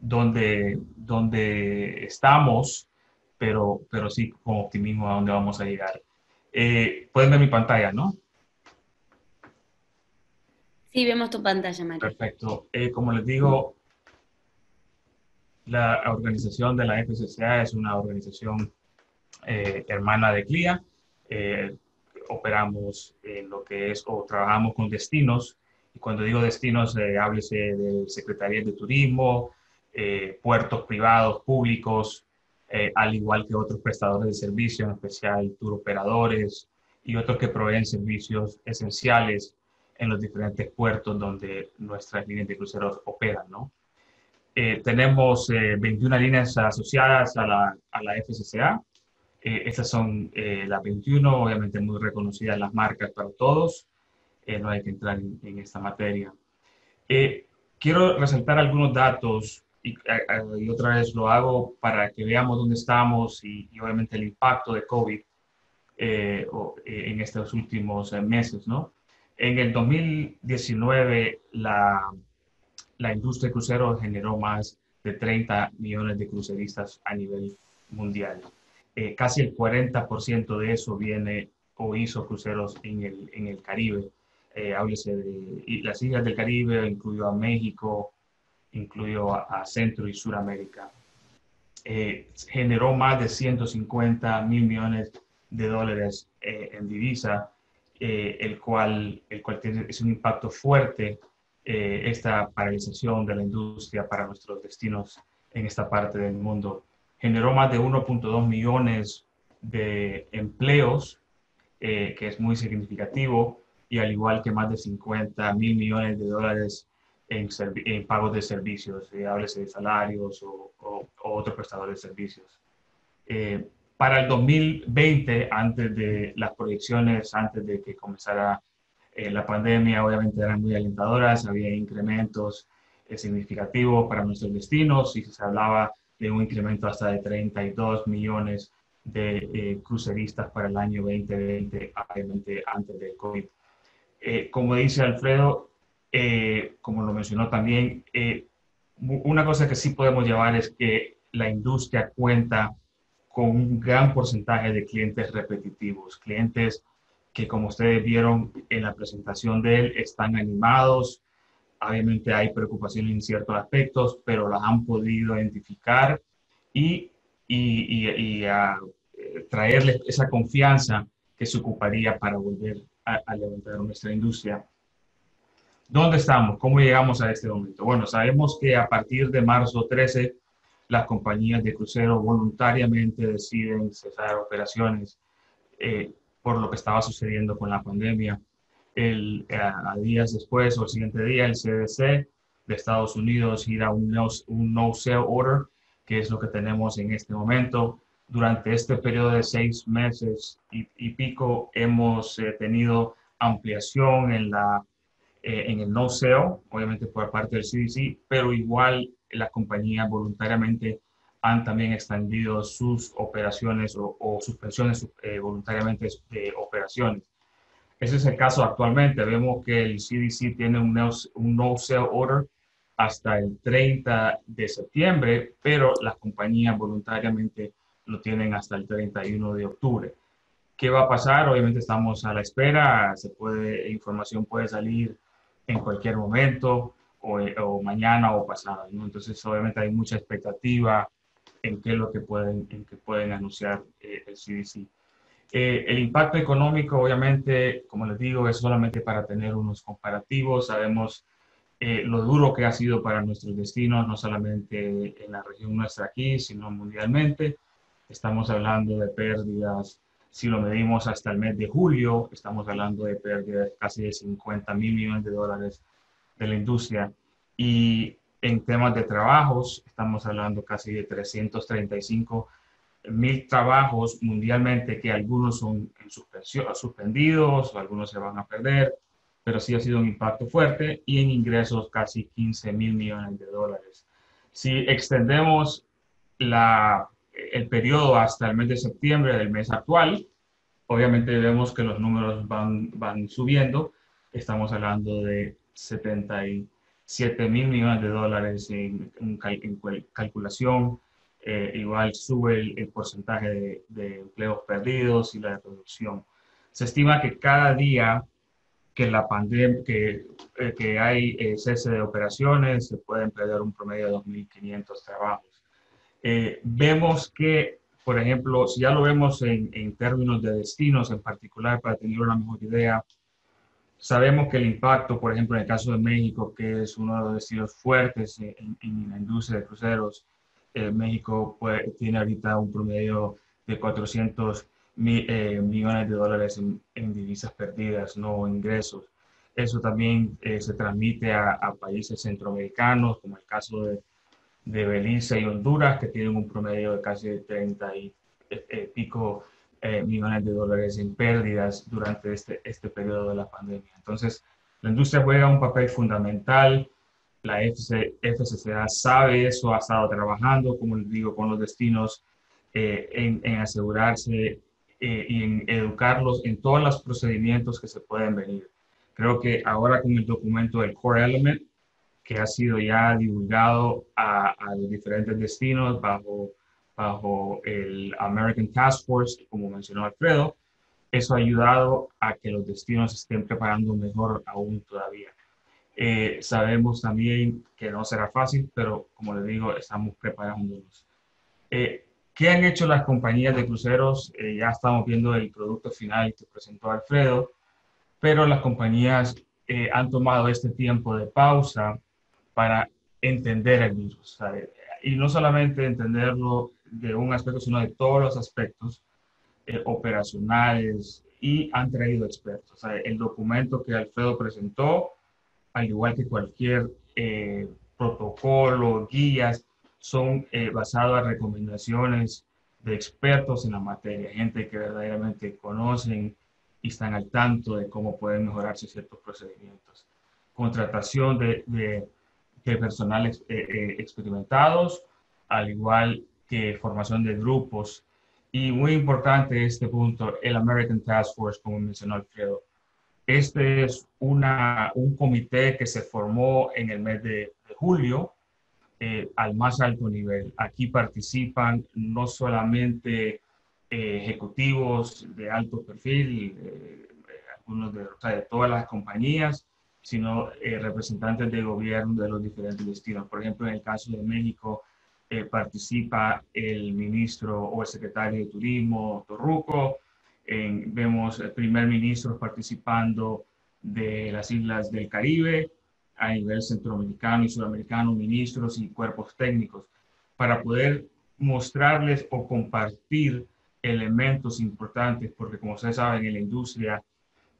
dónde, donde estamos, pero, pero sí con optimismo a dónde vamos a llegar. Pueden ver mi pantalla, ¿no? Sí, vemos tu pantalla, María. Perfecto. Eh, como les digo, la organización de la FCCA es una organización eh, hermana de CLIA. Eh, operamos en lo que es o trabajamos con destinos. Y cuando digo destinos, háblese de Secretaría de Turismo, puertos privados, públicos, al igual que otros prestadores de servicios, en especial tour operadores y otros que proveen servicios esenciales en los diferentes puertos donde nuestras líneas de cruceros operan, ¿no? Eh, tenemos 21 eh, líneas asociadas a la, a la FCCA. Eh, estas son las 21, obviamente muy reconocidas las marcas para todos. no hay que entrar en, esta materia. quiero resaltar algunos datos y, y, otra vez lo hago para que veamos dónde estamos y, y obviamente el impacto de COVID en estos últimos meses, ¿no? En el 2019, la, la industria de cruceros generó más de 30 millones de cruceristas a nivel mundial. Eh, casi el 40% de eso viene o hizo cruceros en el, en el Caribe. Eh, háblese de las islas del Caribe, incluyo a México, incluyo a, Centro y Suramérica. Eh, generó más de 150 mil millones de dólares eh, en divisa eh, el, cual, el cual tiene, es un impacto fuerte eh, esta paralización de la industria para nuestros destinos en esta parte del mundo. Generó más de 1.2 millones de empleos, eh, que es muy significativo, y al igual que más de 50 mil millones de dólares en, en pagos de servicios, háblese de salarios o, o, otros prestadores de servicios. Para el 2020, antes de las proyecciones, antes de que comenzara la pandemia obviamente eran muy alentadoras, había incrementos significativos para nuestros destinos y se hablaba de un incremento hasta de 32 millones de cruceristas para el año 2020, obviamente antes del COVID. como dice Alfredo, como lo mencionó también, una cosa que sí podemos llevar es que la industria cuenta con un gran porcentaje de clientes repetitivos, clientes que como ustedes vieron en la presentación de él, están animados. Obviamente hay preocupaciones en ciertos aspectos, pero las han podido identificar y, y, y, a, eh, traerles esa confianza que se ocuparía para volver a, a levantar nuestra industria. ¿Dónde estamos? ¿Cómo llegamos a este momento? Bueno, sabemos que a partir de marzo 13 las compañías de crucero voluntariamente deciden cesar operaciones eh, por lo que estaba sucediendo con la pandemia. El, a, días después o el siguiente día, el CDC de Estados Unidos gira un no, un no sale order, que es lo que tenemos en este momento. Durante este periodo de seis meses y, pico hemos eh, tenido ampliación en, la, eh, en el no sale, obviamente por parte del CDC, pero igual las compañías voluntariamente han también extendido sus operaciones o, suspensiones eh, voluntariamente de operaciones. Ese es el caso actualmente. Vemos que el CDC tiene un no, un no sale order hasta el 30 de septiembre, pero las compañías voluntariamente lo tienen hasta el 31 de octubre. ¿Qué va a pasar? Obviamente estamos a la espera, se puede, información puede salir en cualquier momento o, mañana o pasado. Entonces, obviamente hay mucha expectativa en qué es lo que pueden, en que pueden anunciar eh, el CDC. Eh, el impacto económico, obviamente, como les digo, es solamente para tener unos comparativos. Sabemos eh, lo duro que ha sido para nuestros destinos, no solamente en la región nuestra aquí, sino mundialmente. Estamos hablando de pérdidas, si lo medimos hasta el mes de julio, estamos hablando de pérdidas casi de 50 mil millones de dólares de la industria. Y en temas de trabajos, estamos hablando casi de 335 mil trabajos mundialmente, que algunos son suspendidos, o algunos se van a perder, pero sí ha sido un impacto fuerte y en ingresos casi 15 mil millones de dólares. Si extendemos la, el periodo hasta el mes de septiembre del mes actual, obviamente vemos que los números van, van subiendo. Estamos hablando de 77 mil millones de dólares en, calculación. Eh, igual sube el, porcentaje de, empleos perdidos y la producción. Se estima que cada día que la pandemia, que, eh, que hay eh, cese de operaciones, se pueden perder un promedio de 2.500 trabajos. vemos que, por ejemplo, si ya lo vemos en, en términos de destinos en particular, para tener una mejor idea, Sabemos que el impacto, por ejemplo, en el caso de México, que es uno de los destinos fuertes en, la industria de cruceros, eh, México tiene ahorita un promedio de 400 eh, millones de dólares en, divisas perdidas, no ingresos. Eso también eh, se transmite a, países centroamericanos, como el caso de, de, Belice y Honduras, que tienen un promedio de casi 30 y pico eh, millones de dólares en pérdidas durante este, este periodo de la pandemia. Entonces, la industria juega un papel fundamental. La FCCA sabe eso, ha estado trabajando, como les digo, con los destinos eh, en, en, asegurarse eh, y en educarlos en todos los procedimientos que se pueden venir. Creo que ahora con el documento del Core Element, que ha sido ya divulgado a, a los diferentes destinos bajo bajo el American Task Force, como mencionó Alfredo, eso ha ayudado a que los destinos estén preparando mejor aún todavía. Eh, sabemos también que no será fácil, pero como les digo, estamos preparándonos. Eh, ¿Qué han hecho las compañías de cruceros? Eh, ya estamos viendo el producto final que presentó Alfredo, pero las compañías han tomado este tiempo de pausa para entender el virus. Y no solamente entenderlo de un aspecto, sino de todos los aspectos eh, operacionales y han traído expertos. el documento que Alfredo presentó, al igual que cualquier eh, protocolo, guías, son eh, basados en recomendaciones de expertos en la materia, gente que verdaderamente conocen y, y están al tanto de cómo pueden mejorarse ciertos procedimientos. Contratación de, de, de personal eh, eh, experimentados, al igual que formación de grupos. Y muy importante este punto, el American Task Force, como mencionó Alfredo. Este es una, un comité que se formó en el mes de, de julio eh, al más alto nivel. Aquí participan no solamente eh, ejecutivos de alto perfil, eh, algunos de, o sea, de, todas las compañías, sino representantes de gobierno de los diferentes destinos. Por ejemplo, en el caso de México, participa el ministro o el secretario de Turismo, Torruco. vemos primer ministro participando de las islas del Caribe, a nivel centroamericano y sudamericano, ministros y cuerpos técnicos, para poder mostrarles o compartir elementos importantes, porque como ustedes saben, en la industria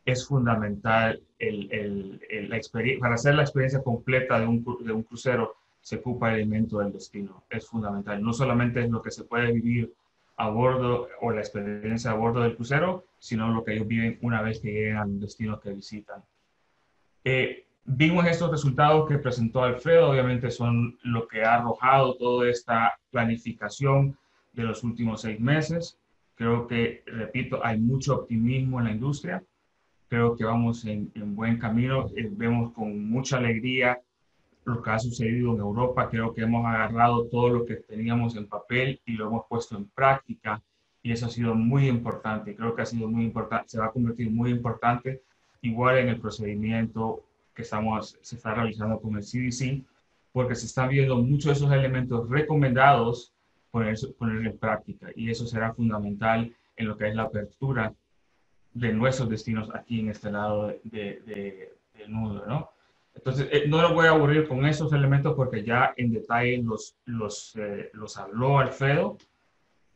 es fundamental el, el, la experiencia, para hacer la experiencia completa de un, de un crucero se ocupa el elemento del destino, es fundamental. No solamente es lo que se puede vivir a bordo o la experiencia a bordo del crucero, sino lo que ellos viven una vez que llegan al destino que visitan. Eh, Vimos estos resultados que presentó Alfredo, obviamente son lo que ha arrojado toda esta planificación de los últimos seis meses. Creo que, repito, hay mucho optimismo en la industria. Creo que vamos en, en buen camino. Eh, vemos con mucha alegría lo que ha sucedido en Europa. Creo que hemos agarrado todo lo que teníamos en papel y lo hemos puesto en práctica. Y eso ha sido muy importante. Creo que ha sido muy importante, se va a convertir muy importante igual en el procedimiento que estamos, se está realizando con el CDC, porque se están viendo muchos de esos elementos recomendados poner, en práctica y eso será fundamental en lo que es la apertura de nuestros destinos aquí en este lado de, de, del nudo, ¿no? Entonces, eh, no lo voy a aburrir con esos elementos porque ya en detalle los, los, eh, los habló Alfredo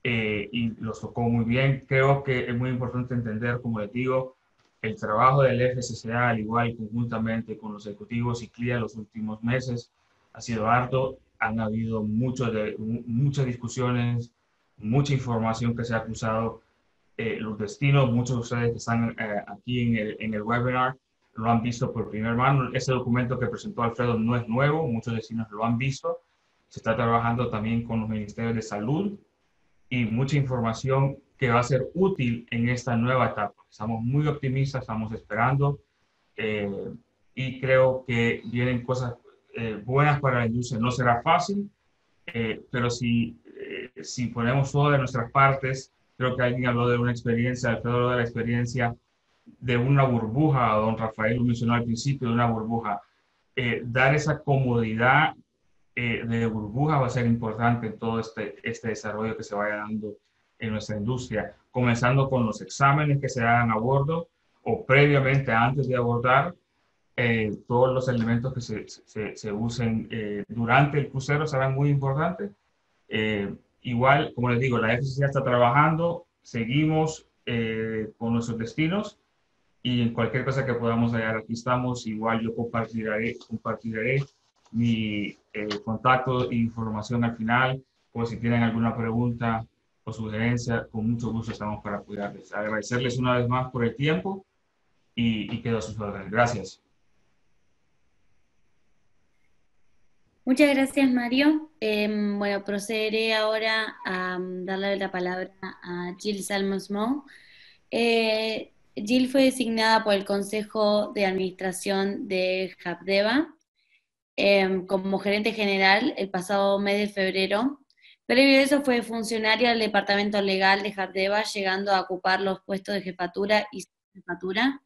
eh, y los tocó muy bien. Creo que es muy importante entender, como les digo, el trabajo del FCCA, al igual conjuntamente con los ejecutivos y CLIA los últimos meses, ha sido harto. Han habido de, muchas discusiones, mucha información que se ha cruzado. Eh, los destinos, muchos de ustedes que están aquí en el, en el, webinar lo han visto por primera mano. Ese documento que presentó Alfredo no es nuevo, muchos destinos lo han visto. Se está trabajando también con los ministerios de salud y mucha información que va a ser útil en esta nueva etapa. Estamos muy optimistas, estamos esperando eh, y creo que vienen cosas eh, buenas para la industria. No será fácil, eh, pero si, eh, si ponemos todo de nuestras partes, creo que alguien habló de una experiencia, Alfredo habló de la experiencia de una burbuja, don Rafael lo mencionó al principio, de una burbuja. Eh, dar esa comodidad de burbuja va a ser importante en todo este, este desarrollo que se vaya dando en nuestra industria, comenzando con los exámenes que se hagan a bordo o previamente antes de abordar, eh, todos los elementos que se, se, se usen eh, durante el crucero serán muy importantes. Eh, igual, como les digo, la FCC está trabajando, seguimos eh, con nuestros destinos y en cualquier cosa que podamos hallar, aquí estamos. Igual yo compartiré, compartiré mi eh, contacto e información al final, por si tienen alguna pregunta o sugerencia, con mucho gusto estamos para cuidarles. Agradecerles una vez más por el tiempo y, y quedo a sus órdenes. Gracias. Muchas gracias, Mario. Eh, bueno, procederé ahora a darle la palabra a Jill Salmonsmo. Eh, Jill fue designada por el Consejo de Administración de Habdeba eh, como gerente general el pasado mes de febrero Previo a eso fue funcionaria del Departamento Legal de Jardeva, llegando a ocupar los puestos de jefatura y jefatura.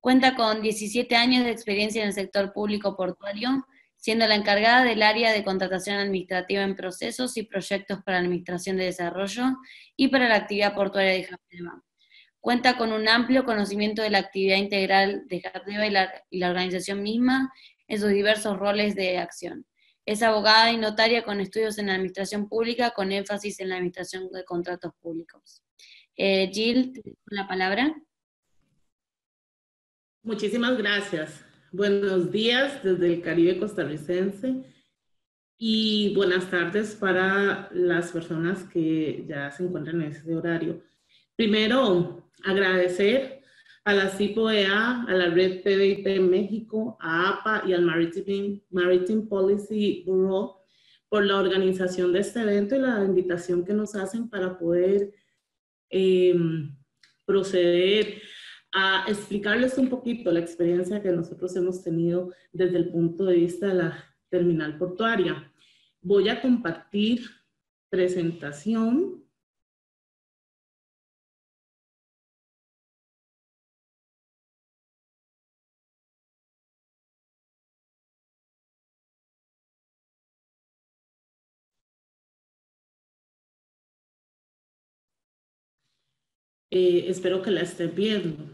Cuenta con 17 años de experiencia en el sector público portuario, siendo la encargada del área de contratación administrativa en procesos y proyectos para la Administración de Desarrollo y para la actividad portuaria de Jardeva. Cuenta con un amplio conocimiento de la actividad integral de Jardeva y la, y la organización misma en sus diversos roles de acción. Es abogada y notaria con estudios en administración pública, con énfasis en la administración de contratos públicos. Eh, Jill, la palabra. Muchísimas gracias. Buenos días desde el Caribe costarricense y buenas tardes para las personas que ya se encuentran en ese horario. Primero, agradecer a la CIPOEA, a la Red PBIP México, a APA y al Maritime, Maritime Policy Bureau por la organización de este evento y la invitación que nos hacen para poder eh, proceder a explicarles un poquito la experiencia que nosotros hemos tenido desde el punto de vista de la terminal portuaria. Voy a compartir presentación. Eh, espero que la estén viendo.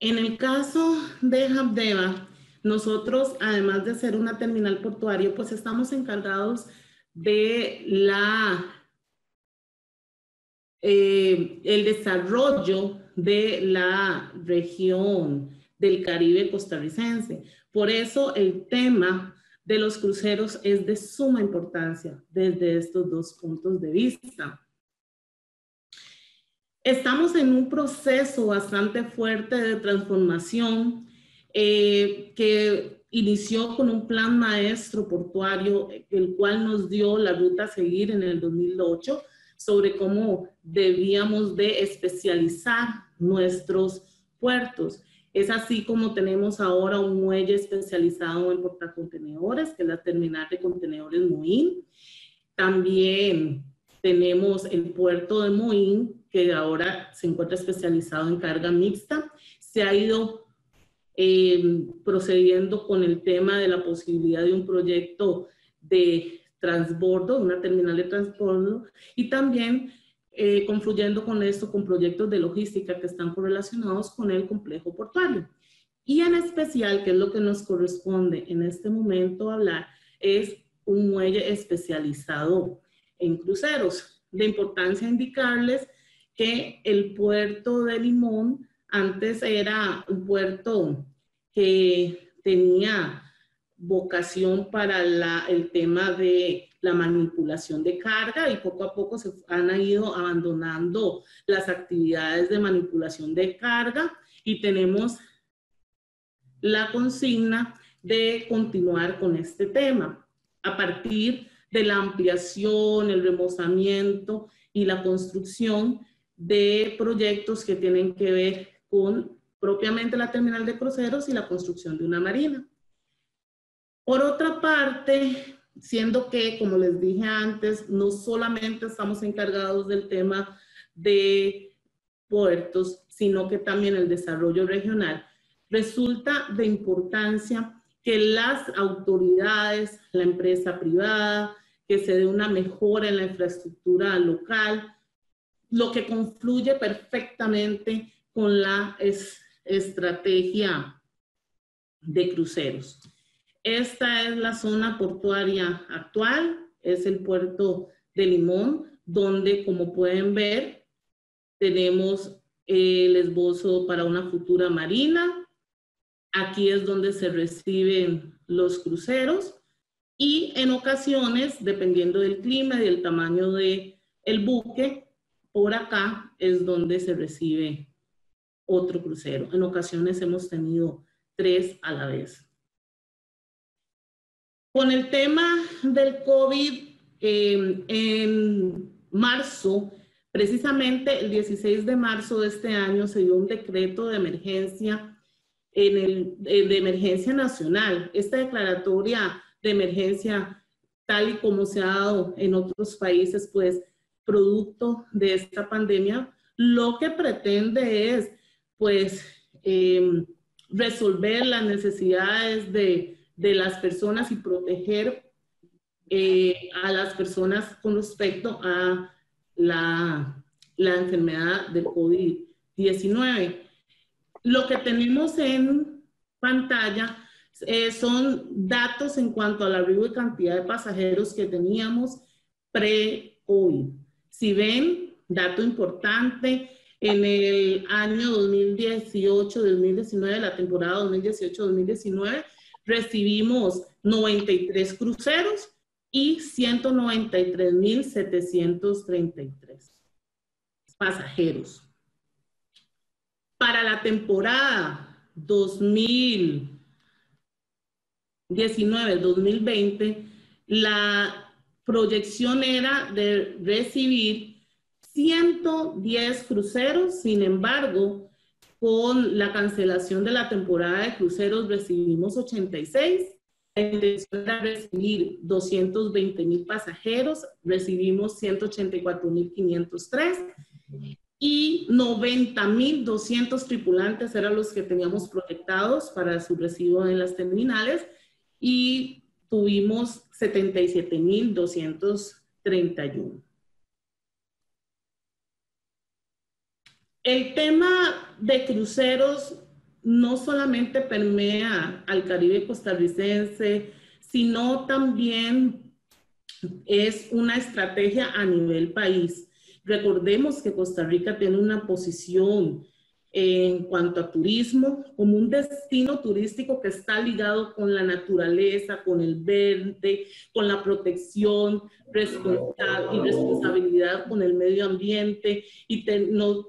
En el caso de Habdeba, nosotros, además de ser una terminal portuaria, pues estamos encargados de la, eh, el desarrollo de la región del Caribe costarricense. Por eso el tema de los cruceros es de suma importancia desde estos dos puntos de vista. Estamos en un proceso bastante fuerte de transformación eh, que inició con un plan maestro portuario, el cual nos dio la ruta a seguir en el 2008 sobre cómo debíamos de especializar nuestros puertos. Es así como tenemos ahora un muelle especializado en portacontenedores, que es la terminal de contenedores Moín. También tenemos el puerto de Moín, que ahora se encuentra especializado en carga mixta. Se ha ido eh, procediendo con el tema de la posibilidad de un proyecto de transbordo, una terminal de transbordo, y también eh, confluyendo con esto con proyectos de logística que están correlacionados con el complejo portuario. Y en especial, que es lo que nos corresponde en este momento hablar, es un muelle especializado en cruceros. De importancia indicarles que el puerto de Limón antes era un puerto que tenía vocación para el tema de la manipulación de carga y poco a poco se han ido abandonando las actividades de manipulación de carga y tenemos la consigna de continuar con este tema. A partir de la ampliación, el remozamiento y la construcción de proyectos que tienen que ver con propiamente la terminal de cruceros y la construcción de una marina. Por otra parte, siendo que, como les dije antes, no solamente estamos encargados del tema de puertos, sino que también el desarrollo regional, resulta de importancia que las autoridades, la empresa privada, que se dé una mejora en la infraestructura local, lo que confluye perfectamente con la estrategia de cruceros. Esta es la zona portuaria actual, es el puerto de Limón, donde como pueden ver, tenemos el esbozo para una futura marina. Aquí es donde se reciben los cruceros y en ocasiones, dependiendo del clima y del tamaño del el buque, por acá es donde se recibe otro crucero. En ocasiones hemos tenido tres a la vez. Con el tema del COVID, em, en marzo, precisamente el 16 de marzo de este año, se dio un decreto de emergencia, en el, eh, de emergencia nacional. Esta declaratoria de emergencia, tal y como se ha dado en otros países, pues producto de esta pandemia, lo que pretende es, pues, em, resolver las necesidades de, de, las personas y proteger eh, a las personas con respecto a la, la enfermedad del COVID-19. Lo que tenemos en pantalla eh, son datos en cuanto al arribo y cantidad de pasajeros que teníamos pre-COVID. Si ven, dato importante, en el año 2018-2019, la temporada 2018-2019, recibimos 93 cruceros y 193.733 pasajeros. Para la temporada 2019-2020, la proyección era de recibir 110 cruceros, sin embargo, con la cancelación de la temporada de cruceros recibimos 86. La intención era recibir 220 mil pasajeros, recibimos 184 mil 503 y 90 mil 200 tripulantes eran los que teníamos proyectados para su recibo en las terminales y tuvimos 77 mil 231. El tema de cruceros no solamente permea al Caribe costarricense, sino también es una estrategia a nivel país. Recordemos que Costa Rica tiene una posición en cuanto a turismo, como un destino turístico que está ligado con la naturaleza, con el verde, con la protección y responsabilidad con el medio ambiente. Y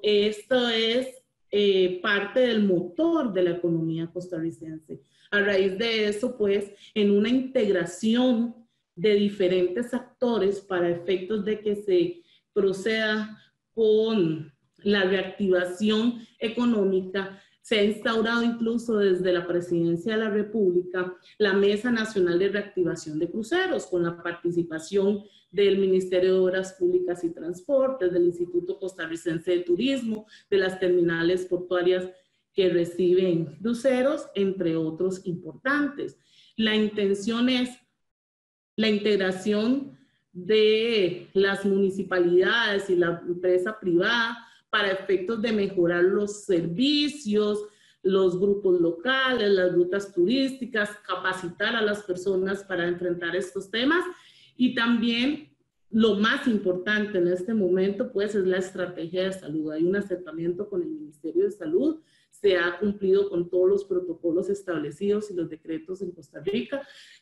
esto es eh, parte del motor de la economía costarricense. A raíz de eso, pues, en una integración de diferentes actores para efectos de que se proceda con la reactivación económica, se ha instaurado incluso desde la Presidencia de la República la Mesa Nacional de Reactivación de Cruceros, con la participación del Ministerio de Obras Públicas y Transportes, del Instituto Costarricense de Turismo, de las terminales portuarias que reciben cruceros, entre otros importantes. La intención es la integración de las municipalidades y la empresa privada para efectos de mejorar los servicios, los grupos locales, las rutas turísticas, capacitar a las personas para enfrentar estos temas y también lo más importante en este momento pues es la estrategia de salud. Hay un acercamiento con el Ministerio de Salud, se ha cumplido con todos los protocolos establecidos y los decretos en Costa Rica.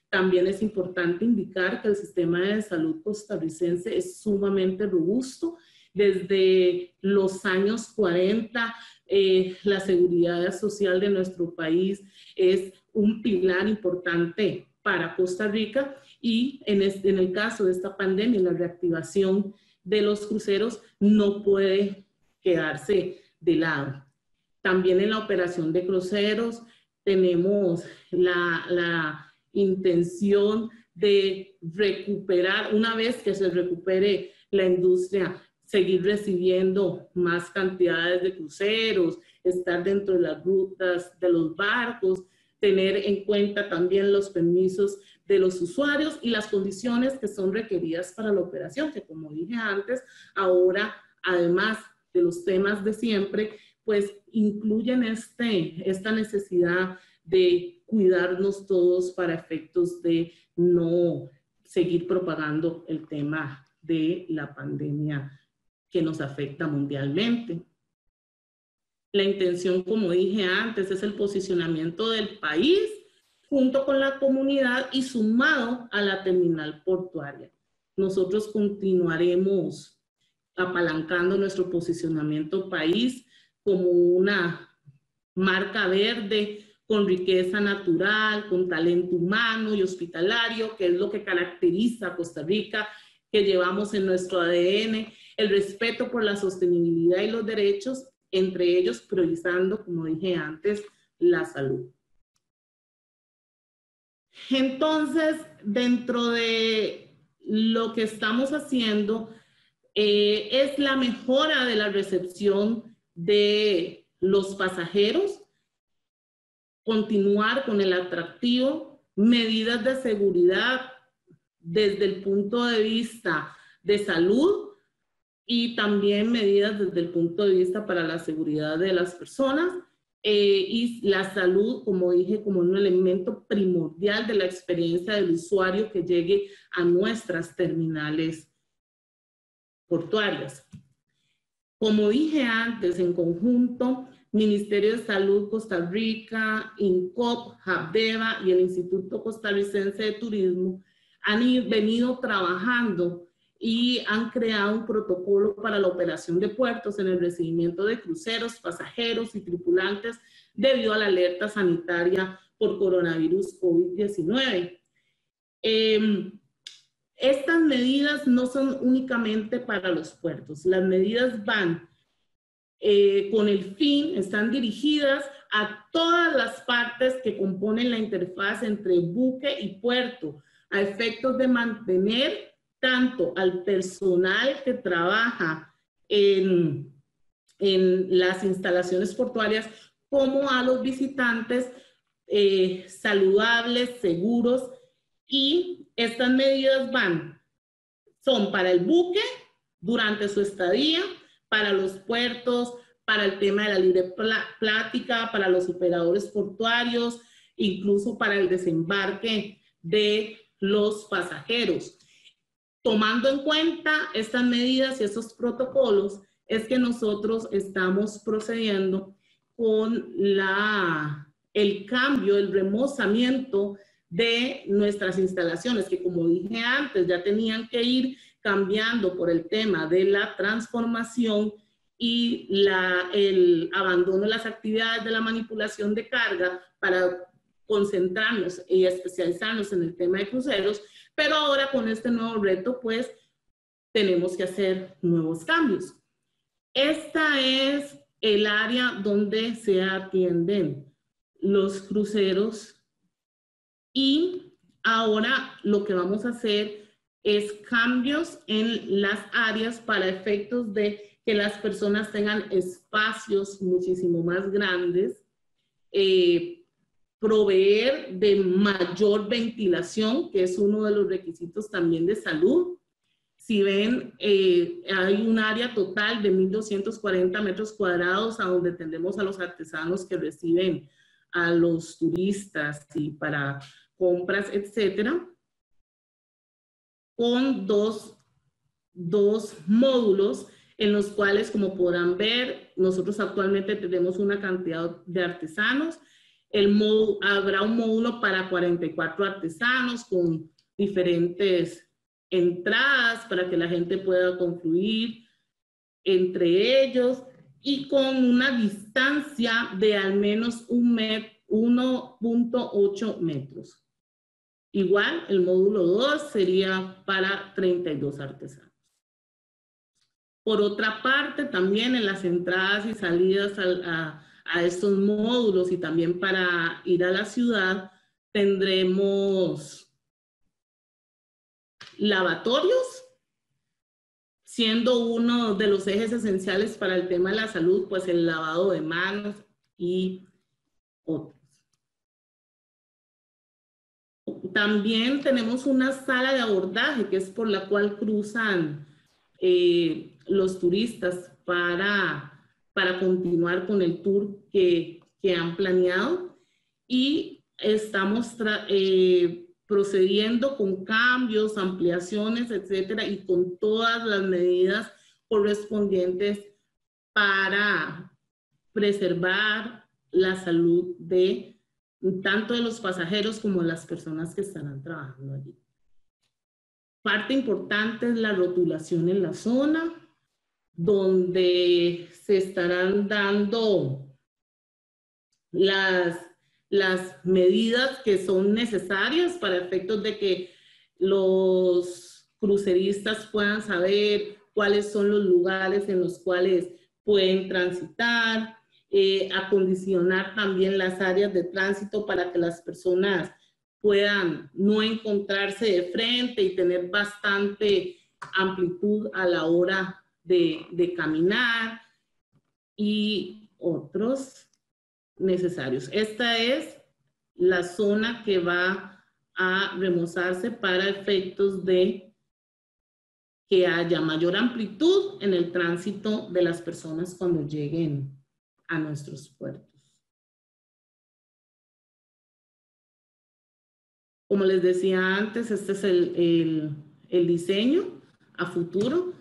También es importante indicar que el sistema de salud costarricense es sumamente robusto desde los años 40, eh, la seguridad social de nuestro país es un pilar importante para Costa Rica y en, en el caso de esta pandemia, la reactivación de los cruceros no puede quedarse de lado. También en la operación de cruceros tenemos la, la intención de recuperar, una vez que se recupere la industria seguir recibiendo más cantidades de cruceros, estar dentro de las rutas de los barcos, tener en cuenta también los permisos de los usuarios y las condiciones que son requeridas para la operación, que como dije antes, ahora, además de los temas de siempre, pues incluyen este, esta necesidad de cuidarnos todos para efectos de no seguir propagando el tema de la pandemia que nos afecta mundialmente. La intención, como dije antes, es el posicionamiento del país junto con la comunidad y sumado a la terminal portuaria. Nosotros continuaremos apalancando nuestro posicionamiento país como una marca verde con riqueza natural, con talento humano y hospitalario, que es lo que caracteriza a Costa Rica, que llevamos en nuestro ADN el respeto por la sostenibilidad y los derechos, entre ellos priorizando, como dije antes, la salud. Entonces, dentro de lo que estamos haciendo, eh, es la mejora de la recepción de los pasajeros, continuar con el atractivo, medidas de seguridad desde el punto de vista de salud, y también medidas desde el punto de vista para la seguridad de las personas eh, y la salud, como dije, como un elemento primordial de la experiencia del usuario que llegue a nuestras terminales portuarias. Como dije antes, en conjunto, Ministerio de Salud Costa Rica, INCOP, JABDEVA y el Instituto Costarricense de Turismo han venido trabajando y han creado un protocolo para la operación de puertos en el recibimiento de cruceros, pasajeros y tripulantes debido a la alerta sanitaria por coronavirus COVID-19. Em, estas medidas no son únicamente para los puertos, las medidas van eh, con el fin, están dirigidas a todas las partes que componen la interfaz entre buque y puerto, a efectos de mantener tanto al personal que trabaja en, en las instalaciones portuarias como a los visitantes eh, saludables, seguros y estas medidas van, son para el buque durante su estadía, para los puertos, para el tema de la libre plática, para los operadores portuarios, incluso para el desembarque de los pasajeros. Tomando en cuenta estas medidas y estos protocolos, es que nosotros estamos procediendo con la, el cambio, el remozamiento de nuestras instalaciones, que como dije antes, ya tenían que ir cambiando por el tema de la transformación y la, el abandono de las actividades de la manipulación de carga para concentrarnos y especializarnos en el tema de cruceros, pero ahora con este nuevo reto, pues tenemos que hacer nuevos cambios. Esta es el área donde se atienden los cruceros y ahora lo que vamos a hacer es cambios en las áreas para efectos de que las personas tengan espacios muchísimo más grandes, eh, proveer de mayor ventilación, que es uno de los requisitos también de salud. Si ven, eh, hay un área total de 1.240 metros cuadrados a donde tendremos a los artesanos que reciben a los turistas y para compras, etcétera, con dos, dos módulos en los cuales, como podrán ver, nosotros actualmente tenemos una cantidad de artesanos. El módulo, habrá un módulo para 44 artesanos con diferentes entradas para que la gente pueda confluir entre ellos y con una distancia de al menos un 1.8 metros. Igual, el módulo 2 sería para 32 artesanos. Por otra parte, también en las entradas y salidas a, a estos módulos y también para ir a la ciudad, tendremos lavatorios, siendo uno de los ejes esenciales para el tema de la salud, pues el lavado de manos y otros. También tenemos una sala de abordaje que es por la cual cruzan eh, los turistas para, para continuar con el tour que, que han planeado y estamos eh, procediendo con cambios, ampliaciones, etcétera, y con todas las medidas correspondientes para preservar la salud de tanto de los pasajeros como de las personas que estarán trabajando allí. Parte importante es la rotulación en la zona, donde se estarán dando las, las medidas que son necesarias para efectos de que los cruceristas puedan saber cuáles son los lugares en los cuales pueden transitar, eh, acondicionar también las áreas de tránsito para que las personas puedan no encontrarse de frente y tener bastante amplitud a la hora de, caminar y otros necesarios. Esta es la zona que va a remozarse para efectos de que haya mayor amplitud en el tránsito de las personas cuando lleguen a nuestros puertos. Como les decía antes, este es el, el, diseño a futuro.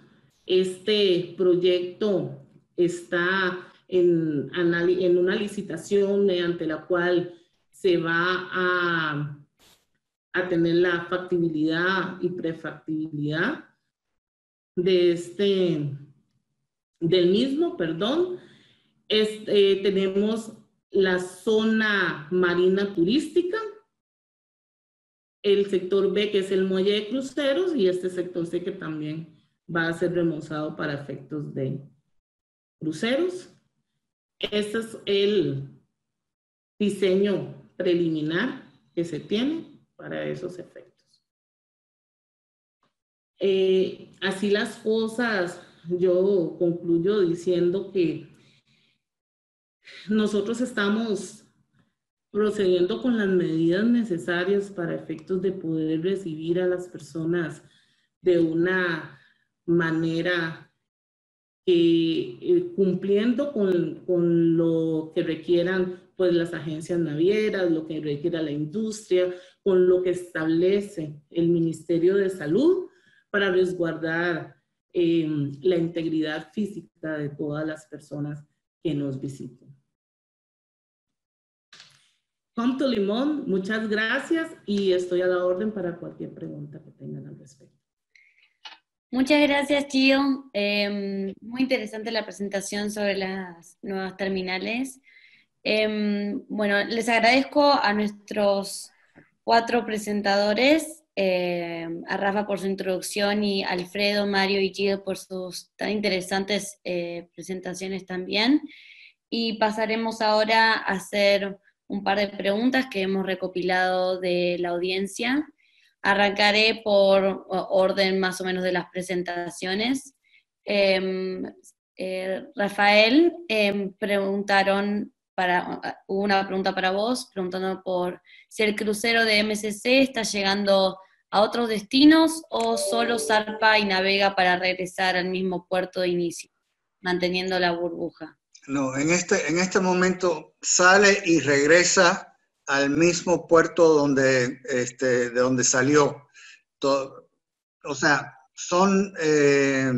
Este proyecto está en, una licitación mediante la cual se va a, a tener la factibilidad y prefactibilidad de este, del mismo, perdón, este, tenemos la zona marina turística, el sector B que es el muelle de cruceros y este sector C que también va a ser remozado para efectos de cruceros. Este es el diseño preliminar que se tiene para esos efectos. Eh, así las cosas, yo concluyo diciendo que nosotros estamos procediendo con las medidas necesarias para efectos de poder recibir a las personas de una manera eh, cumpliendo con, con, lo que requieran pues las agencias navieras, lo que requiera la industria, con lo que establece el Ministerio de Salud para resguardar em, la integridad física de todas las personas que nos visiten. Comto Limón, muchas gracias y estoy a la orden para cualquier pregunta que tengan al respecto. Muchas gracias, Chio. Em, muy interesante la presentación sobre las nuevas terminales. Em, bueno, les agradezco a nuestros cuatro presentadores eh, a Rafa por su introducción y Alfredo, Mario y Gil por sus tan interesantes eh, presentaciones también. Y pasaremos ahora a hacer un par de preguntas que hemos recopilado de la audiencia. Arrancaré por orden más o menos de las presentaciones. Em, eh, Rafael, em, preguntaron para, hubo una pregunta para vos, preguntando por si el crucero de MSC está llegando a otros destinos o solo zarpa y navega para regresar al mismo puerto de inicio, manteniendo la burbuja. No, en este, en este momento sale y regresa al mismo puerto donde, este, de donde salió. o sea, son eh,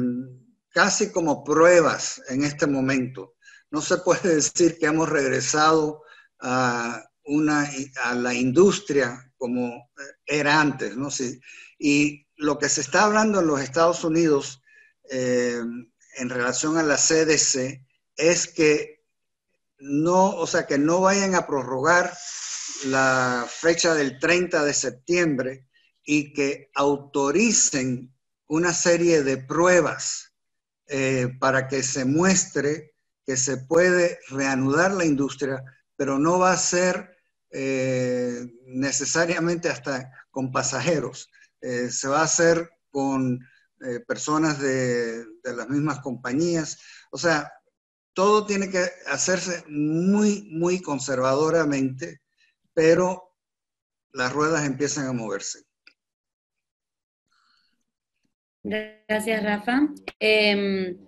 casi como pruebas en este momento. No se puede decir que hemos regresado a, una, a la industria como era antes, ¿no? Sí. Y lo que se está hablando en los Estados Unidos eh, en relación a la CDC es que no, o sea, que no vayan a prorrogar la fecha del 30 de septiembre y que autoricen una serie de pruebas eh, para que se muestre que se puede reanudar la industria, pero no va a ser eh, necesariamente hasta con pasajeros. Eh, se va a hacer con personas de, las mismas compañías. O sea, todo tiene que hacerse muy, muy conservadoramente, pero las ruedas empiezan a moverse. Gracias, Rafa. Em,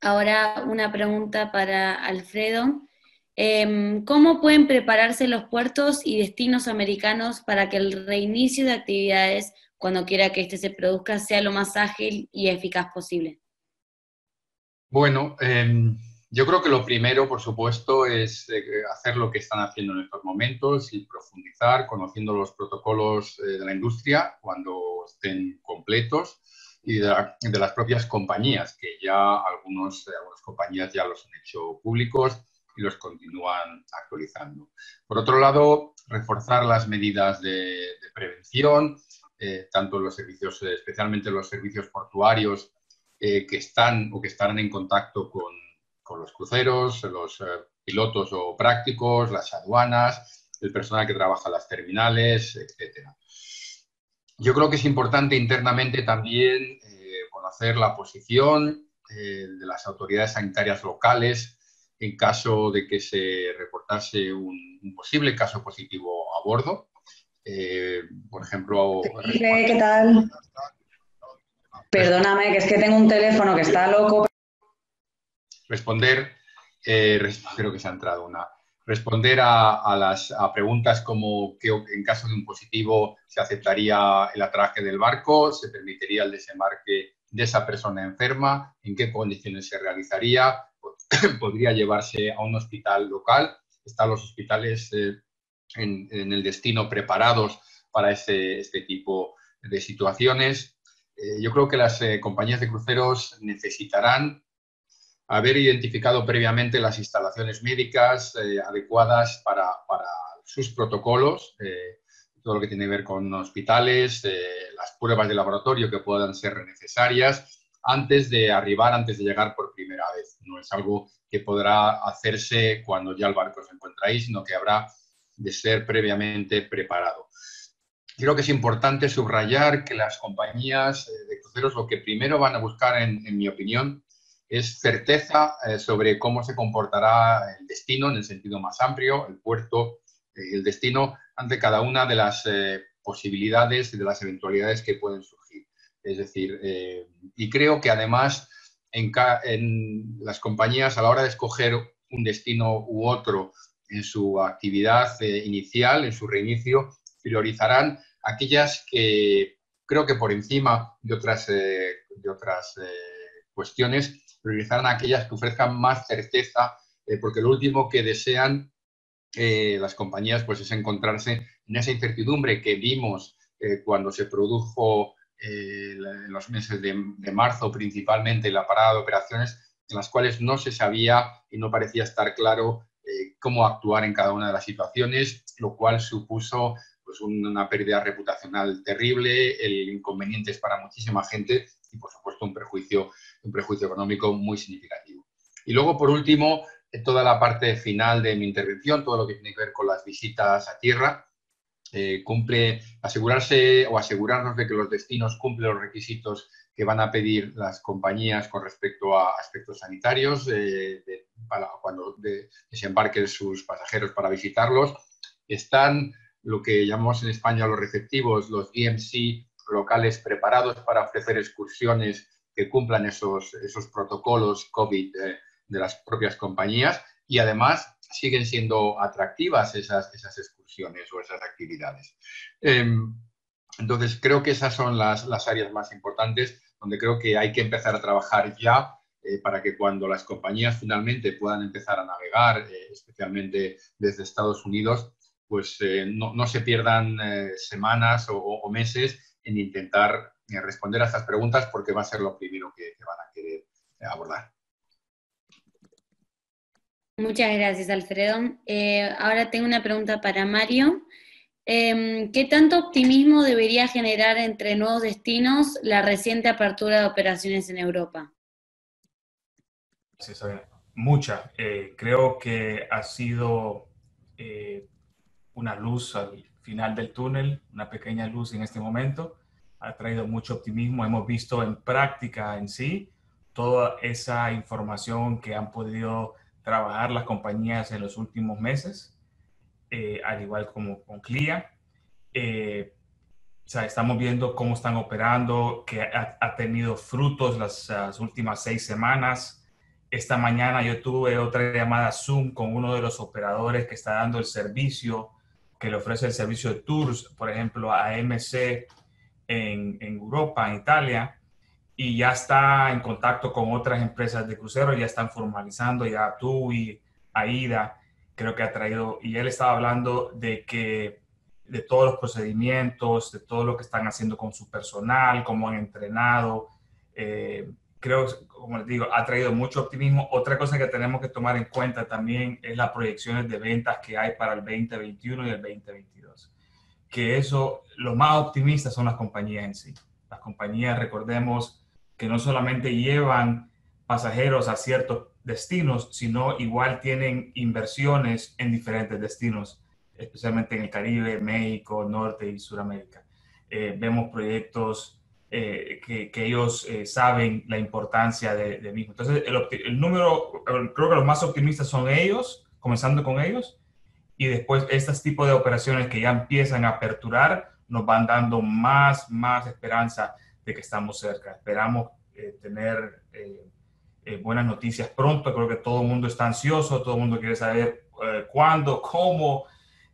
ahora una pregunta para Alfredo. Em, ¿Cómo pueden prepararse los puertos y destinos americanos para que el reinicio de actividades, cuando quiera que éste se produzca, sea lo más ágil y eficaz posible? Bueno, em, yo creo que lo primero, por supuesto, es eh, hacer lo que están haciendo en estos momentos y profundizar, conociendo los protocolos eh, de la industria cuando estén completos y de, las propias compañías, que ya algunos, algunas compañías ya los han hecho públicos y los continúan actualizando. Por otro lado, reforzar las medidas de, prevención, eh, tanto los servicios, eh, especialmente los servicios portuarios eh, que están o que estarán en contacto con, con los cruceros, los pilotos o prácticos, las aduanas, el personal que trabaja en las terminales, etc. Yo creo que es importante internamente también conocer la posición de las autoridades sanitarias locales en caso de que se reportase un, posible caso positivo a bordo. Eh, por ejemplo... ¿Qué tal? Perdóname, que es que tengo un teléfono que está loco. Responder, eh, creo que se ha entrado una. Responder a, las preguntas como que en caso de un positivo se aceptaría el atraje del barco, se permitiría el desembarque de esa persona enferma, en qué condiciones se realizaría, podría llevarse a un hospital local. Están los hospitales eh, en, el destino preparados para este, este tipo de situaciones. yo creo que las compañías de cruceros necesitarán haber identificado previamente las instalaciones médicas adecuadas para, para, sus protocolos, todo lo que tiene que ver con hospitales, las pruebas de laboratorio que puedan ser necesarias, antes de arribar, antes de llegar por primera vez. No es algo que podrá hacerse cuando ya el barco se encuentra ahí, sino que habrá de ser previamente preparado. Creo que es importante subrayar que las compañías eh, de cruceros lo que primero van a buscar, en, mi opinión, es certeza eh, sobre cómo se comportará el destino en el sentido más amplio, el puerto, y el destino, ante cada una de las eh, posibilidades y de las eventualidades que pueden surgir. Es decir, eh, y creo que además en, las compañías a la hora de escoger un destino u otro en su actividad eh, inicial, en su reinicio, priorizarán aquellas que creo que por encima de otras, eh, de otras cuestiones, priorizarán aquellas que ofrezcan más certeza, porque lo último que desean las compañías pues, es encontrarse en esa incertidumbre que vimos cuando se produjo eh, en los meses de, marzo principalmente la parada de operaciones en las cuales no se sabía y no parecía estar claro eh, cómo actuar en cada una de las situaciones, lo cual supuso pues, una pérdida reputacional terrible, el inconvenientes para muchísima gente y, por supuesto, un prejuicio, un económico muy significativo. Y luego, por último, toda la parte final de mi intervención, todo lo que tiene que ver con las visitas a tierra, eh, cumple, asegurarse o asegurarnos de que los destinos cumplen los requisitos que van a pedir las compañías con respecto a aspectos sanitarios eh, para cuando desembarquen sus pasajeros para visitarlos. Están lo que llamamos en España los receptivos, los DMC locales preparados para ofrecer excursiones que cumplan esos, esos protocolos COVID eh, de las propias compañías y además siguen siendo atractivas esas, esas excursiones o esas actividades. Em, entonces, creo que esas son las, las, áreas más importantes donde creo que hay que empezar a trabajar ya eh, para que cuando las compañías finalmente puedan empezar a navegar, eh, especialmente desde Estados Unidos, pues no, no, se pierdan semanas o, meses en intentar responder a estas preguntas porque va a ser lo primero que van a querer abordar. Muchas gracias, Alfredo. Eh, ahora tengo una pregunta para Mario. Em, ¿Qué tanto optimismo debería generar entre nuevos destinos la reciente apertura de operaciones en Europa? Sí, mucha. Eh, creo que ha sido eh, una luz al final del túnel, una pequeña luz en este momento. Ha traído mucho optimismo. Hemos visto en práctica en sí toda esa información que han podido trabajar las compañías en los últimos meses, eh, al igual como con CLIA. Eh, o sea, estamos viendo cómo están operando, que ha, tenido frutos las, últimas seis semanas. Esta mañana yo tuve otra llamada Zoom con uno de los operadores que está dando el servicio, que le ofrece el servicio de tours, por ejemplo, a MC en, en Europa, en Italia y ya está en contacto con otras empresas de cruceros, ya están formalizando, ya y Aida, creo que ha traído, y él estaba hablando de que de todos los procedimientos, de todo lo que están haciendo con su personal, cómo han entrenado. Eh, creo, como les digo, ha traído mucho optimismo. Otra cosa que tenemos que tomar en cuenta también es las proyecciones de ventas que hay para el 2021 y el 2022. Que eso, lo más optimistas son las compañías en sí. Las compañías, recordemos, que no solamente llevan pasajeros a ciertos destinos, sino igual tienen inversiones en diferentes destinos, especialmente en el Caribe, México, Norte y Sudamérica. Eh, vemos proyectos eh, que, que, ellos eh, saben la importancia de, de mismo. Entonces, el, el, número, creo que los más optimistas son ellos, comenzando con ellos, y después estos tipos de operaciones que ya empiezan a aperturar nos van dando más, más esperanza de que estamos cerca. Esperamos eh, tener eh, eh, buenas noticias pronto. Creo que todo el mundo está ansioso, todo el mundo quiere saber cuándo, cómo,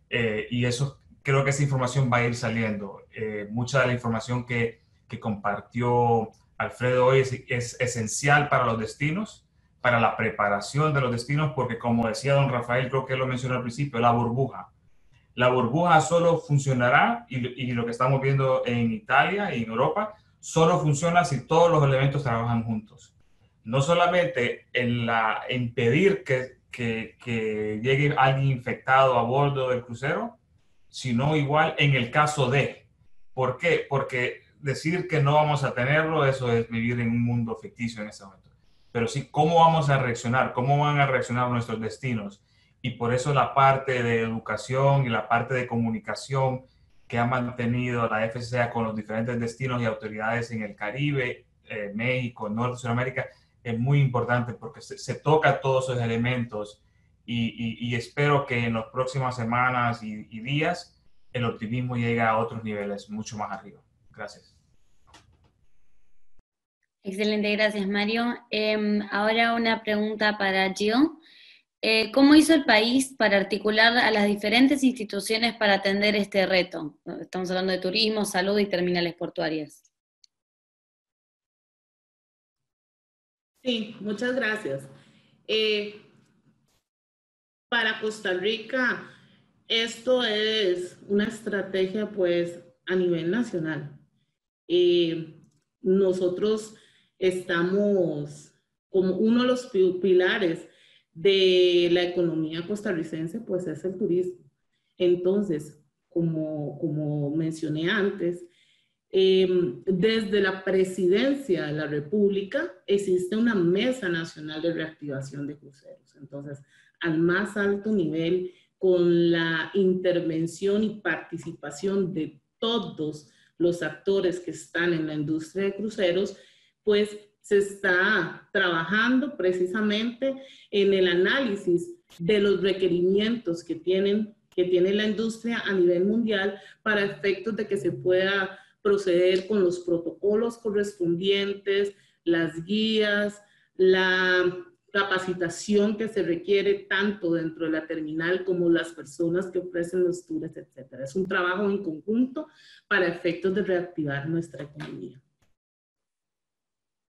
y eso creo que esa información va a ir saliendo. mucha de la información que, que compartió Alfredo hoy es, es, esencial para los destinos, para la preparación de los destinos, porque como decía don Rafael, creo que lo mencionó al principio, la burbuja. La burbuja solo funcionará, y, y lo que estamos viendo en Italia y en Europa, solo funciona si todos los elementos trabajan juntos. No solamente en la impedir que, que, que llegue alguien infectado a bordo del crucero, sino igual en el caso de. ¿Por qué? Porque decir que no vamos a tenerlo, eso es vivir en un mundo ficticio en este momento. Pero sí, ¿cómo vamos a reaccionar? ¿Cómo van a reaccionar nuestros destinos? Y por eso la parte de educación y la parte de comunicación que ha mantenido la FCA con los diferentes destinos y autoridades en el Caribe, eh, México, Norte, Sudamérica, es muy importante porque se, toca todos esos elementos y, espero que en las próximas semanas y días el optimismo llegue a otros niveles mucho más arriba. Gracias. Excelente, gracias Mario. Em, ahora una pregunta para Jill. Eh, ¿Cómo hizo el país para articular a las diferentes instituciones para atender este reto? Estamos hablando de turismo, salud y terminales portuarias. Sí, muchas gracias. Eh, para Costa Rica, esto es una estrategia pues a nivel nacional. Eh, nosotros estamos como uno de los pilares de la economía costarricense, pues es el turismo. Entonces, como, como mencioné antes, em, desde la presidencia de la República existe una mesa nacional de reactivación de cruceros. Entonces, al más alto nivel, con la intervención y participación de todos los actores que están en la industria de cruceros, pues se está trabajando precisamente en el análisis de los requerimientos que, tienen, que tiene la industria a nivel mundial para efectos de que se pueda proceder con los protocolos correspondientes, las guías, la capacitación que se requiere tanto dentro de la terminal como las personas que ofrecen los tours, etc. Es un trabajo en conjunto para efectos de reactivar nuestra economía.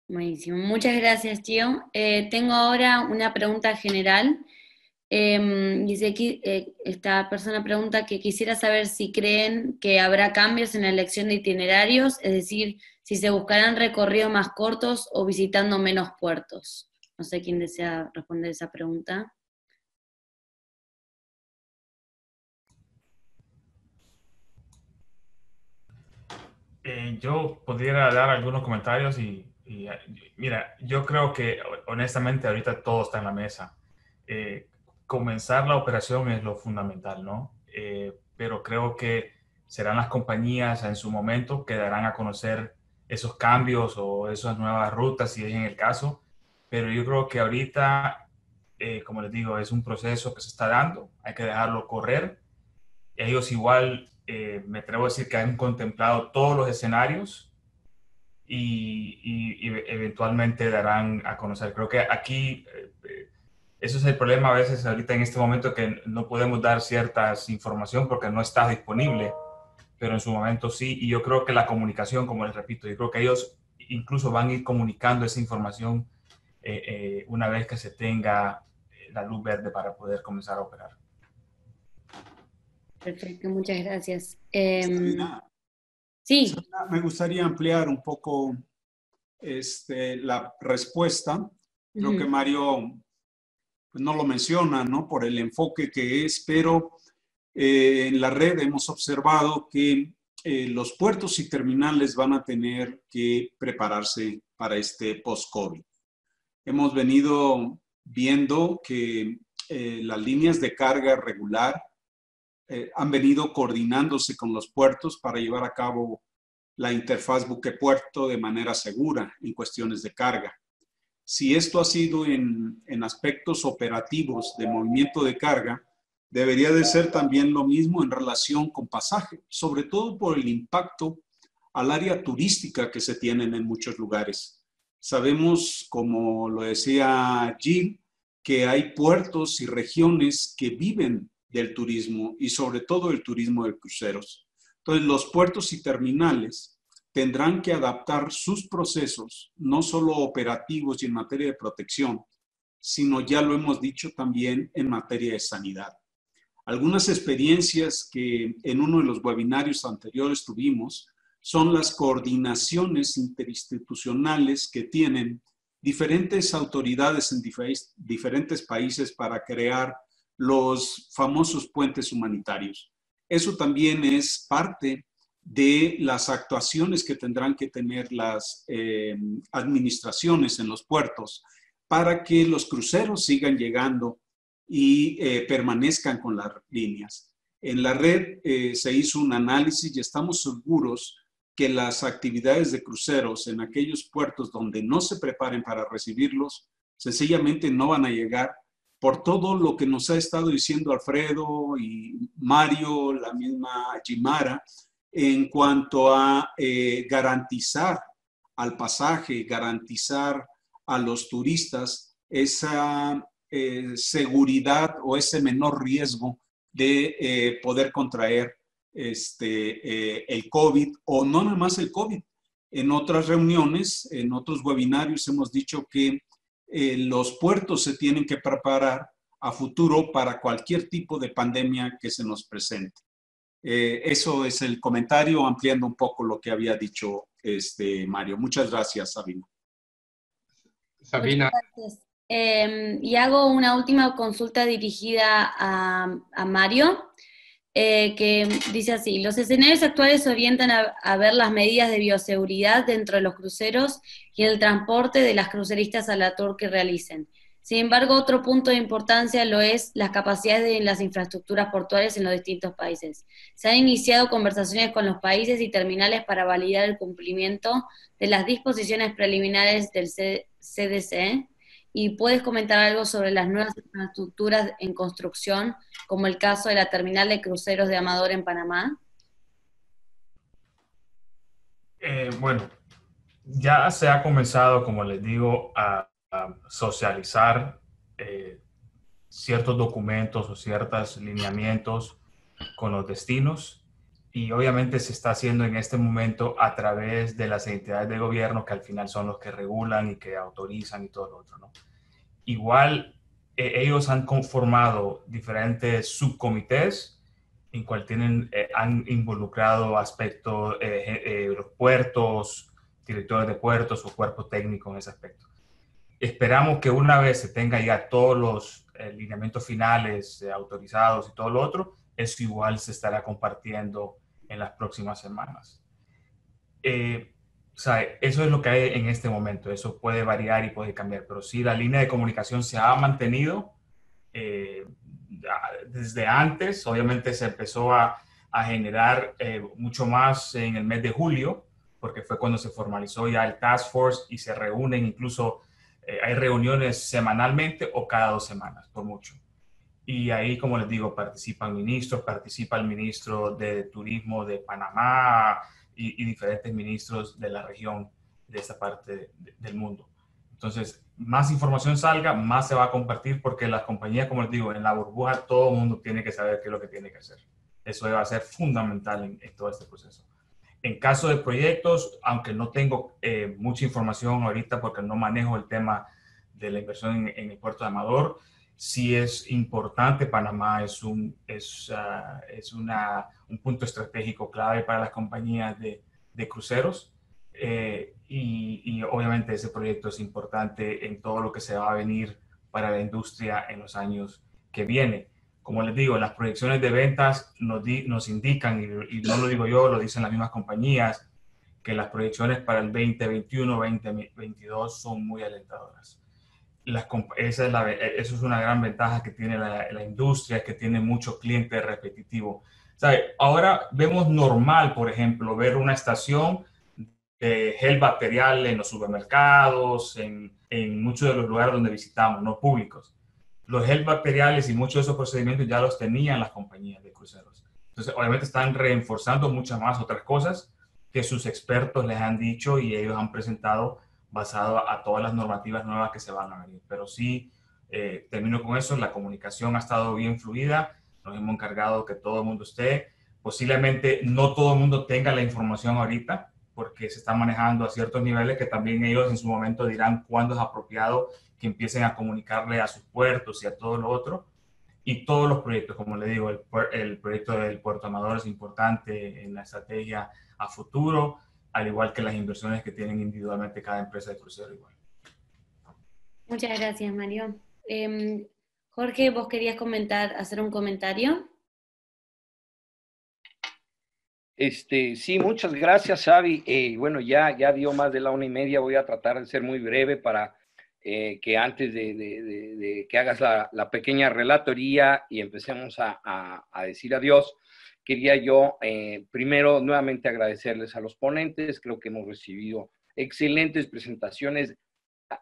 Buenísimo, muchas gracias, Gio. Eh, tengo ahora una pregunta general. Em, dice aquí, eh, esta persona pregunta que quisiera saber si creen que habrá cambios en la elección de itinerarios, es decir, si se buscarán recorridos más cortos o visitando menos puertos. No sé quién desea responder esa pregunta. Eh, yo podría dar algunos comentarios y, mira, yo creo que honestamente ahorita todo está en la mesa. Eh, comenzar la operación es lo fundamental, ¿no? Eh, pero creo que serán las compañías en su momento que darán a conocer esos cambios o esas nuevas rutas, si es en el caso pero yo creo que ahorita, eh, como les digo, es un proceso que se está dando, hay que dejarlo correr. Ellos igual, eh, me atrevo a decir que han contemplado todos los escenarios y, eventualmente darán a conocer. Creo que aquí, eh, eso es el problema a veces ahorita en este momento que no podemos dar ciertas información porque no está disponible, pero en su momento sí. Y yo creo que la comunicación, como les repito, yo creo que ellos incluso van a ir comunicando esa información eh, eh, una vez que se tenga eh, la luz verde para poder comenzar a operar. Perfecto, muchas gracias. Em, sí. Me gustaría ampliar un poco este, la respuesta. Creo que Mario pues, no lo menciona, ¿no? Por el enfoque que es, pero en la red hemos observado que los puertos y terminales van a tener que prepararse para este post-COVID hemos venido viendo que eh, las líneas de carga regular eh, han venido coordinándose con los puertos para llevar a cabo la interfaz buque-puerto de manera segura en cuestiones de carga. Si esto ha sido en, en aspectos operativos de movimiento de carga, debería de ser también lo mismo en relación con pasaje, sobre todo por el impacto al área turística que se tienen en muchos lugares. Sabemos, como lo decía Jill, que hay puertos y regiones que viven del turismo y sobre todo el turismo de cruceros. Entonces, los puertos y terminales tendrán que adaptar sus procesos, no solo operativos y en materia de protección, sino ya lo hemos dicho también en materia de sanidad. Algunas experiencias que en uno de los webinarios anteriores tuvimos son las coordinaciones interinstitucionales que tienen diferentes autoridades en diferentes países para crear los famosos puentes humanitarios. Eso también es parte de las actuaciones que tendrán que tener las eh, administraciones en los puertos para que los cruceros sigan llegando y eh, permanezcan con las líneas. En la red eh, se hizo un análisis y estamos seguros que las actividades de cruceros en aquellos puertos donde no se preparen para recibirlos, sencillamente no van a llegar por todo lo que nos ha estado diciendo Alfredo y Mario, la misma Jimara, en cuanto a eh, garantizar al pasaje, garantizar a los turistas esa eh, seguridad o ese menor riesgo de eh, poder contraer este, el COVID o no nada más el COVID. En otras reuniones, en otros webinarios hemos dicho que los puertos se tienen que preparar a futuro para cualquier tipo de pandemia que se nos presente. Eh, eso es el comentario, ampliando un poco lo que había dicho este, Mario. Muchas gracias, Sabina. Sabina. Em, y hago una última consulta dirigida a, Mario, eh, que dice así, los escenarios actuales orientan a, ver las medidas de bioseguridad dentro de los cruceros y el transporte de las cruceristas a la tour que realicen. Sin embargo, otro punto de importancia lo es las capacidades de las infraestructuras portuarias en los distintos países. Se han iniciado conversaciones con los países y terminales para validar el cumplimiento de las disposiciones preliminares del CDC. ¿Y puedes comentar algo sobre las nuevas infraestructuras en construcción, como el caso de la terminal de cruceros de Amador en Panamá? Eh, bueno, ya se ha comenzado, como les digo, a socializar eh, ciertos documentos o ciertos lineamientos con los destinos y obviamente se está haciendo en este momento a través de las entidades de gobierno que al final son los que regulan y que autorizan y todo lo otro. ¿no? Igual eh, ellos han conformado diferentes subcomités en cual tienen, eh, han involucrado aspectos, los puertos, directores de puertos o cuerpo técnico en ese aspecto. Esperamos que una vez se tenga ya todos los eh, lineamientos finales eh, autorizados y todo lo otro, eso igual se estará compartiendo en las próximas semanas. Eh, o sea, eso es lo que hay en este momento. Eso puede variar y puede cambiar, pero sí la línea de comunicación se ha mantenido desde antes. Obviamente se empezó a, a generar mucho más en el mes de julio, porque fue cuando se formalizó ya el Task Force y se reúnen incluso eh, hay reuniones semanalmente o cada dos semanas, por mucho. Y ahí, como les digo, participan ministros, participa el ministro de Turismo de Panamá y, diferentes ministros de la región de esta parte del mundo. Entonces, más información salga, más se va a compartir porque las compañías, como les digo, en la burbuja todo el mundo tiene que saber qué es lo que tiene que hacer. Eso va a ser fundamental en todo este proceso. En caso de proyectos, aunque no tengo eh, mucha información ahorita porque no manejo el tema de la inversión en, el puerto de Amador, sí es importante. Panamá es un, es, ah, es una, un punto estratégico clave para las compañías de, de cruceros. Eh, y, y, obviamente ese proyecto es importante en todo lo que se va a venir para la industria en los años que vienen como les digo, las proyecciones de ventas nos, nos indican, y, no lo digo yo, lo dicen las mismas compañías, que las proyecciones para el 2021, 2022 son muy alentadoras. Esa es la, eso es una gran ventaja que tiene la, la industria, que tiene mucho cliente repetitivo. Ahora vemos normal, por ejemplo, ver una estación de gel bacterial en los supermercados, en, en muchos de los lugares donde visitamos, no públicos los gel bacteriales y muchos de esos procedimientos ya los tenían las compañías de cruceros. Entonces, obviamente están reforzando muchas más otras cosas que sus expertos les han dicho y ellos han presentado basado a todas las normativas nuevas que se van a venir. Pero sí, eh, termino con eso, la comunicación ha estado bien fluida, nos hemos encargado que todo el mundo esté. Posiblemente no todo el mundo tenga la información ahorita, porque se está manejando a ciertos niveles que también ellos en su momento dirán cuándo es apropiado que empiecen a comunicarle a sus puertos y a todo lo otro. y todos los proyectos, como le digo, el, el, proyecto del Puerto Amador es importante en la estrategia a futuro, al igual que las inversiones que tienen individualmente cada empresa de crucero igual. Muchas gracias, Mario. Em, Jorge, vos querías comentar, hacer un comentario. Este, sí, muchas gracias, Xavi. Eh, bueno, ya, ya dio más de la una y media. Voy a tratar de ser muy breve para eh, que antes de, que hagas la, pequeña relatoría y empecemos a, decir adiós, quería yo eh, primero nuevamente agradecerles a los ponentes. Creo que hemos recibido excelentes presentaciones,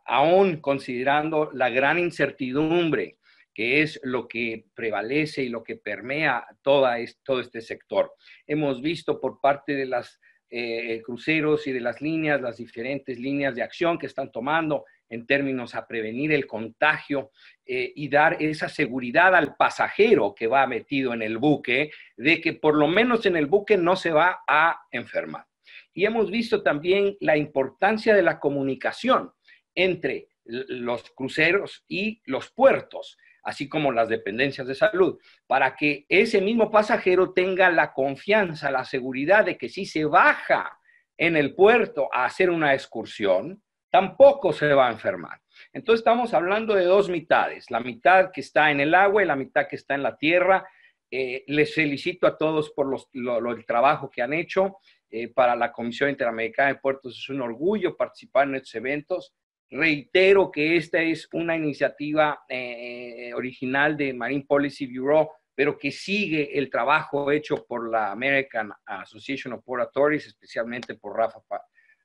aún considerando la gran incertidumbre que es lo que prevalece y lo que permea todo este sector. Hemos visto por parte de los eh, cruceros y de las líneas, las diferentes líneas de acción que están tomando en términos a prevenir el contagio eh, y dar esa seguridad al pasajero que va metido en el buque de que por lo menos en el buque no se va a enfermar. Y hemos visto también la importancia de la comunicación entre los cruceros y los puertos así como las dependencias de salud, para que ese mismo pasajero tenga la confianza, la seguridad de que si se baja en el puerto a hacer una excursión, tampoco se va a enfermar. Entonces estamos hablando de dos mitades, la mitad que está en el agua y la mitad que está en la tierra. Eh, les felicito a todos por el trabajo que han hecho. Eh, para la Comisión Interamericana de Puertos es un orgullo participar en estos eventos. Reitero que esta es una iniciativa eh, original de Marine Policy Bureau, pero que sigue el trabajo hecho por la American Association of Port Authorities, especialmente por Rafa,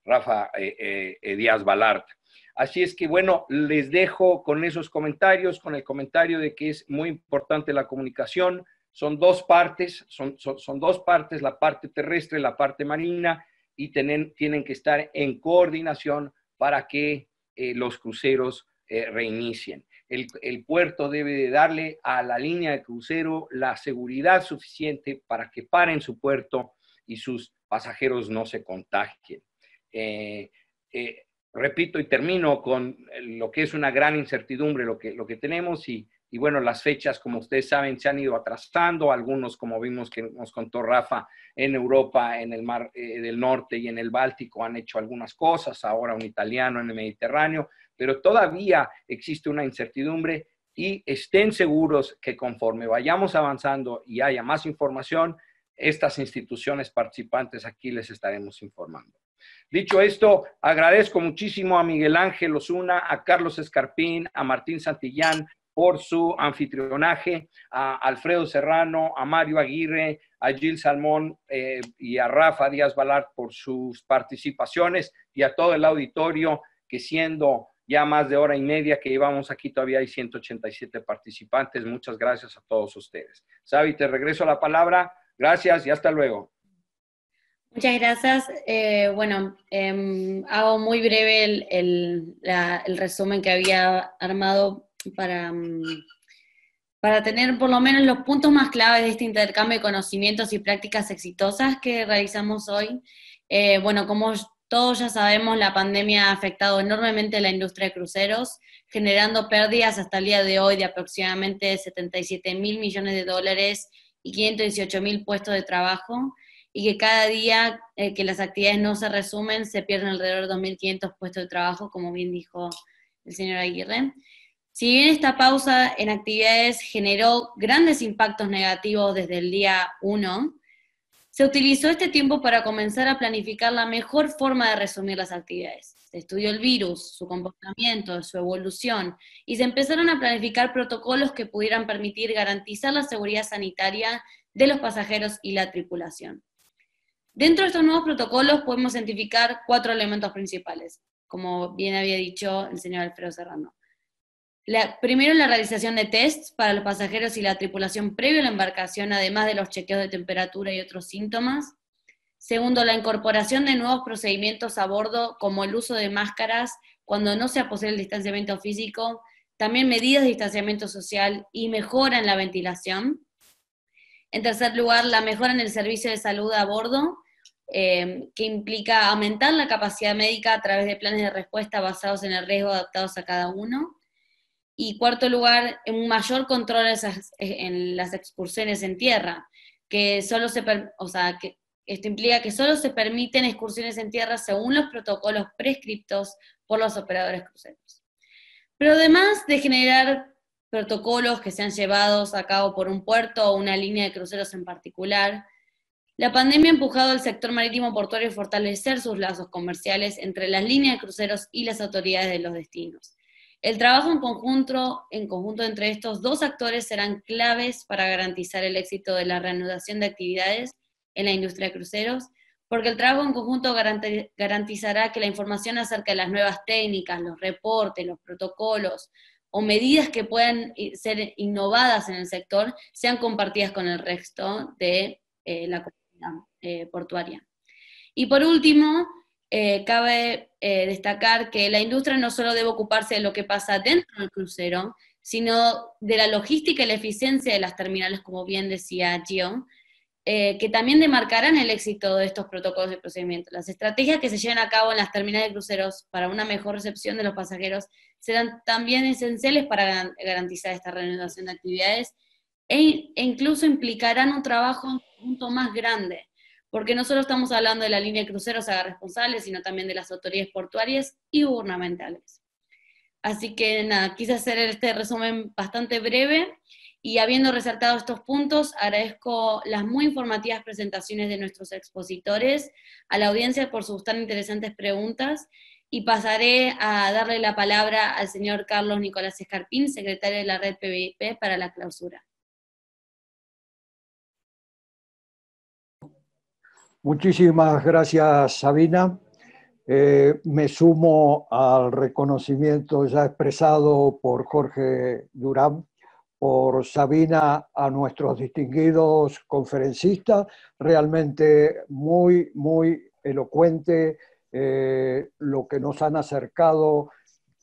Rafa eh, eh, Díaz Balart. Así es que, bueno, les dejo con esos comentarios, con el comentario de que es muy importante la comunicación. Son dos partes, son, dos partes, la parte terrestre y la parte marina, y tienen, que estar en coordinación para que eh, los cruceros eh, reinicien. El, puerto debe de darle a la línea de crucero la seguridad suficiente para que paren su puerto y sus pasajeros no se contagien. Eh, repito y termino con lo que es una gran incertidumbre, lo que, lo que tenemos y, y bueno, las fechas, como ustedes saben, se han ido atrasando, algunos, como vimos que nos contó Rafa, en Europa, en el Mar eh, del Norte y en el Báltico han hecho algunas cosas, ahora un italiano en el Mediterráneo, pero todavía existe una incertidumbre y estén seguros que conforme vayamos avanzando y haya más información, estas instituciones participantes aquí les estaremos informando. Dicho esto, agradezco muchísimo a Miguel Ángel Osuna, a Carlos Escarpín, a Martín Santillán, por su anfitrionaje, a Alfredo Serrano, a Mario Aguirre, a Gil Salmón eh, y a Rafa Díaz Balart por sus participaciones y a todo el auditorio que siendo ya más de hora y media que llevamos aquí, todavía hay 187 participantes. Muchas gracias a todos ustedes. Sabi, te regreso la palabra. Gracias y hasta luego. Muchas gracias. Eh, bueno, em, hago muy breve el, resumen que había armado para, mm, para tener por lo menos los puntos más claves de este intercambio de conocimientos y prácticas exitosas que realizamos hoy. Eh, bueno, como todos ya sabemos, la pandemia ha afectado enormemente a la industria de cruceros, generando pérdidas hasta el día de hoy de aproximadamente 77 mil millones de dólares y 518 mil puestos de trabajo, y que cada día eh, que las actividades no se resumen, se pierden alrededor de 2.500 puestos de trabajo, como bien dijo el señor Aguirre. Si bien esta pausa en actividades generó grandes impactos negativos desde el día 1, se utilizó este tiempo para comenzar a planificar la mejor forma de resumir las actividades. Se estudió el virus, su comportamiento, su evolución, y se empezaron a planificar protocolos que pudieran permitir garantizar la seguridad sanitaria de los pasajeros y la tripulación. Dentro de estos nuevos protocolos podemos identificar cuatro elementos principales, como bien había dicho el señor Alfredo Serrano primero, la realización de tests para los pasajeros y la tripulación previo a la embarcación, además de los chequeos de temperatura y otros síntomas. Segundo, la incorporación de nuevos procedimientos a bordo, como el uso de máscaras cuando no sea posible el distanciamiento físico, también medidas de distanciamiento social y mejora en la ventilación. En tercer lugar, la mejora en el servicio de salud a bordo, eh, que implica aumentar la capacidad médica a través de planes de respuesta basados en el riesgo adaptados a cada uno. Y cuarto lugar, un mayor control en las excursiones en tierra, que solo se, o sea, que esto implica que solo se permiten excursiones en tierra según los protocolos prescriptos por los operadores cruceros. Pero además de generar protocolos que sean llevados a cabo por un puerto o una línea de cruceros en particular, la pandemia ha empujado al sector marítimo portuario a fortalecer sus lazos comerciales entre las líneas de cruceros y las autoridades de los destinos. El trabajo en conjunto, en conjunto entre estos dos actores serán claves para garantizar el éxito de la reanudación de actividades en la industria de cruceros, porque el trabajo en conjunto garantizará que la información acerca de las nuevas técnicas, los reportes, los protocolos o medidas que puedan ser innovadas en el sector sean compartidas con el resto de eh, la comunidad eh, portuaria. Y por último, eh, cabe destacar que la industria no solo debe ocuparse de lo que pasa dentro del crucero, sino de la logística y la eficiencia de las terminales, como bien decía Gio, eh, que también demarcarán el éxito de estos protocolos de procedimiento. Las estrategias que se llevan a cabo en las terminales de cruceros para una mejor recepción de los pasajeros serán también esenciales para garantizar esta renovación de actividades e, e, incluso implicarán un trabajo conjunto más grande, porque no solo estamos hablando de la línea de cruceros haga responsables, sino también de las autoridades portuarias y gubernamentales. Así que nada, quise hacer este resumen bastante breve y habiendo resaltado estos puntos, agradezco las muy informativas presentaciones de nuestros expositores, a la audiencia por sus tan interesantes preguntas, y pasaré a darle la palabra al señor Carlos Nicolás Escarpín, secretario de la red PBIP, para la clausura. Muchísimas gracias, Sabina. Eh, me sumo al reconocimiento ya expresado por Jorge Durán por Sabina a nuestros distinguidos conferencistas, realmente muy, muy elocuente eh, lo que nos han acercado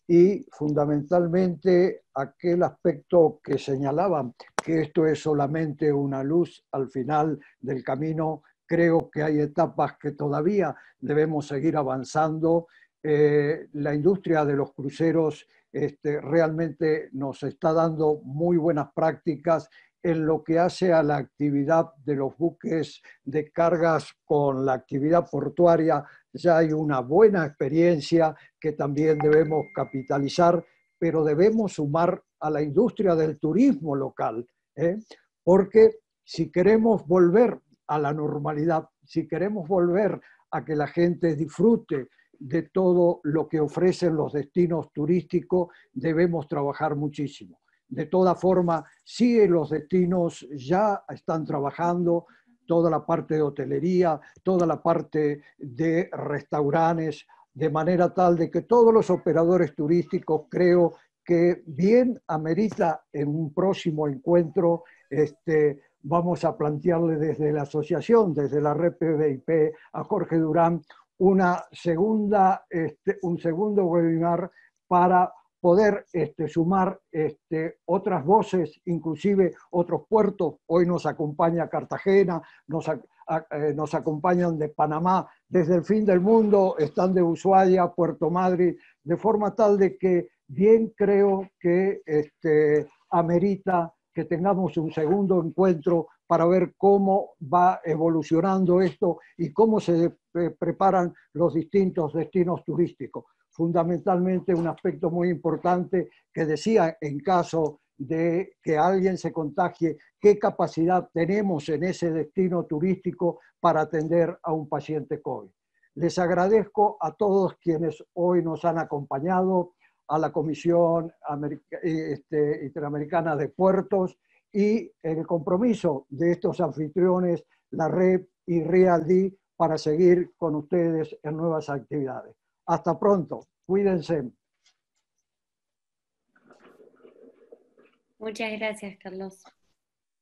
y fundamentalmente aquel aspecto que señalaban, que esto es solamente una luz al final del camino. Creo que hay etapas que todavía debemos seguir avanzando. Eh, la industria de los cruceros este, realmente nos está dando muy buenas prácticas en lo que hace a la actividad de los buques de cargas con la actividad portuaria. Ya hay una buena experiencia que también debemos capitalizar, pero debemos sumar a la industria del turismo local, ¿eh? porque si queremos volver a la normalidad, si queremos volver a que la gente disfrute de todo lo que ofrecen los destinos turísticos, debemos trabajar muchísimo. De toda forma, sí los destinos ya están trabajando, toda la parte de hotelería, toda la parte de restaurantes, de manera tal de que todos los operadores turísticos creo que bien amerita en un próximo encuentro, este, vamos a plantearle desde la asociación, desde la red PBIP, a Jorge Durán, una segunda, este, un segundo webinar para poder este, sumar este, otras voces, inclusive otros puertos. Hoy nos acompaña Cartagena, nos, eh, nos acompañan de Panamá, desde el fin del mundo están de Ushuaia, Puerto Madrid, de forma tal de que bien creo que este, amerita que tengamos un segundo encuentro para ver cómo va evolucionando esto y cómo se preparan los distintos destinos turísticos. Fundamentalmente un aspecto muy importante que decía en caso de que alguien se contagie, qué capacidad tenemos en ese destino turístico para atender a un paciente COVID. Les agradezco a todos quienes hoy nos han acompañado, a la Comisión este, Interamericana de Puertos y el compromiso de estos anfitriones, la red y RealD, para seguir con ustedes en nuevas actividades. Hasta pronto, cuídense. Muchas gracias, Carlos.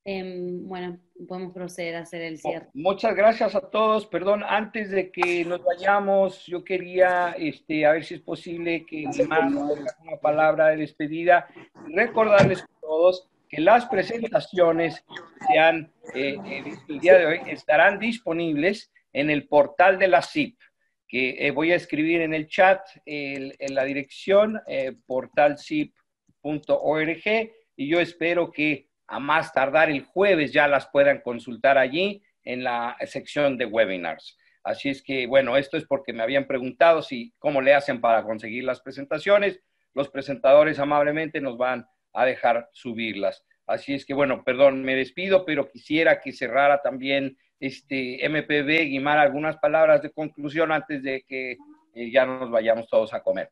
Em, bueno, podemos proceder a hacer el cierre. Muchas gracias a todos. Perdón, antes de que nos vayamos, yo quería, este, a ver si es posible que una palabra de despedida. Recordarles a todos que las presentaciones sean, eh, eh, el día de hoy estarán disponibles en el portal de la CIP, que eh, voy a escribir en el chat en la dirección portalcip.org y yo espero que a más tardar el jueves ya las puedan consultar allí en la sección de webinars. Así es que, bueno, esto es porque me habían preguntado si cómo le hacen para conseguir las presentaciones. Los presentadores amablemente nos van a dejar subirlas. Así es que, bueno, perdón, me despido, pero quisiera que cerrara también este MPB, Guimar, algunas palabras de conclusión antes de que eh, ya nos vayamos todos a comer.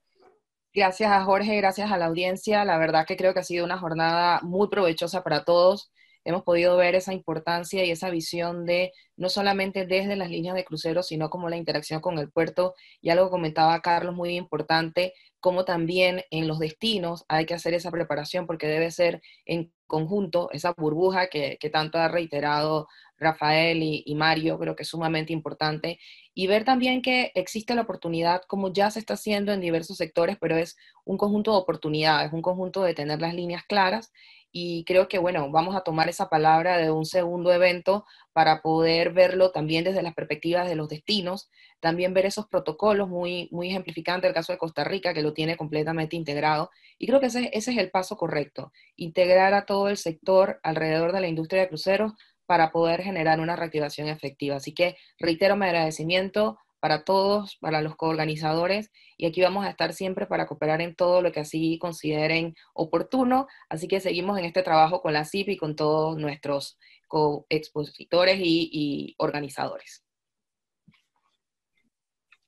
Gracias a Jorge, gracias a la audiencia. La verdad que creo que ha sido una jornada muy provechosa para todos. Hemos podido ver esa importancia y esa visión de no solamente desde las líneas de crucero, sino como la interacción con el puerto. Y algo comentaba Carlos muy importante, como también en los destinos hay que hacer esa preparación porque debe ser en conjunto, esa burbuja que, tanto ha reiterado Rafael y, Mario, creo que es sumamente importante, y ver también que existe la oportunidad, como ya se está haciendo en diversos sectores, pero es un conjunto de oportunidades, un conjunto de tener las líneas claras y creo que, bueno, vamos a tomar esa palabra de un segundo evento para poder verlo también desde las perspectivas de los destinos, también ver esos protocolos muy, muy ejemplificantes, el caso de Costa Rica, que lo tiene completamente integrado. Y creo que ese, ese es el paso correcto, integrar a todo el sector alrededor de la industria de cruceros para poder generar una reactivación efectiva. Así que reitero mi agradecimiento para todos, para los coorganizadores, y aquí vamos a estar siempre para cooperar en todo lo que así consideren oportuno. Así que seguimos en este trabajo con la CIP y con todos nuestros coexpositores y, y organizadores.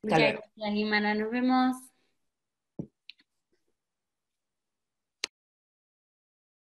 Muchas gracias, Nos vemos.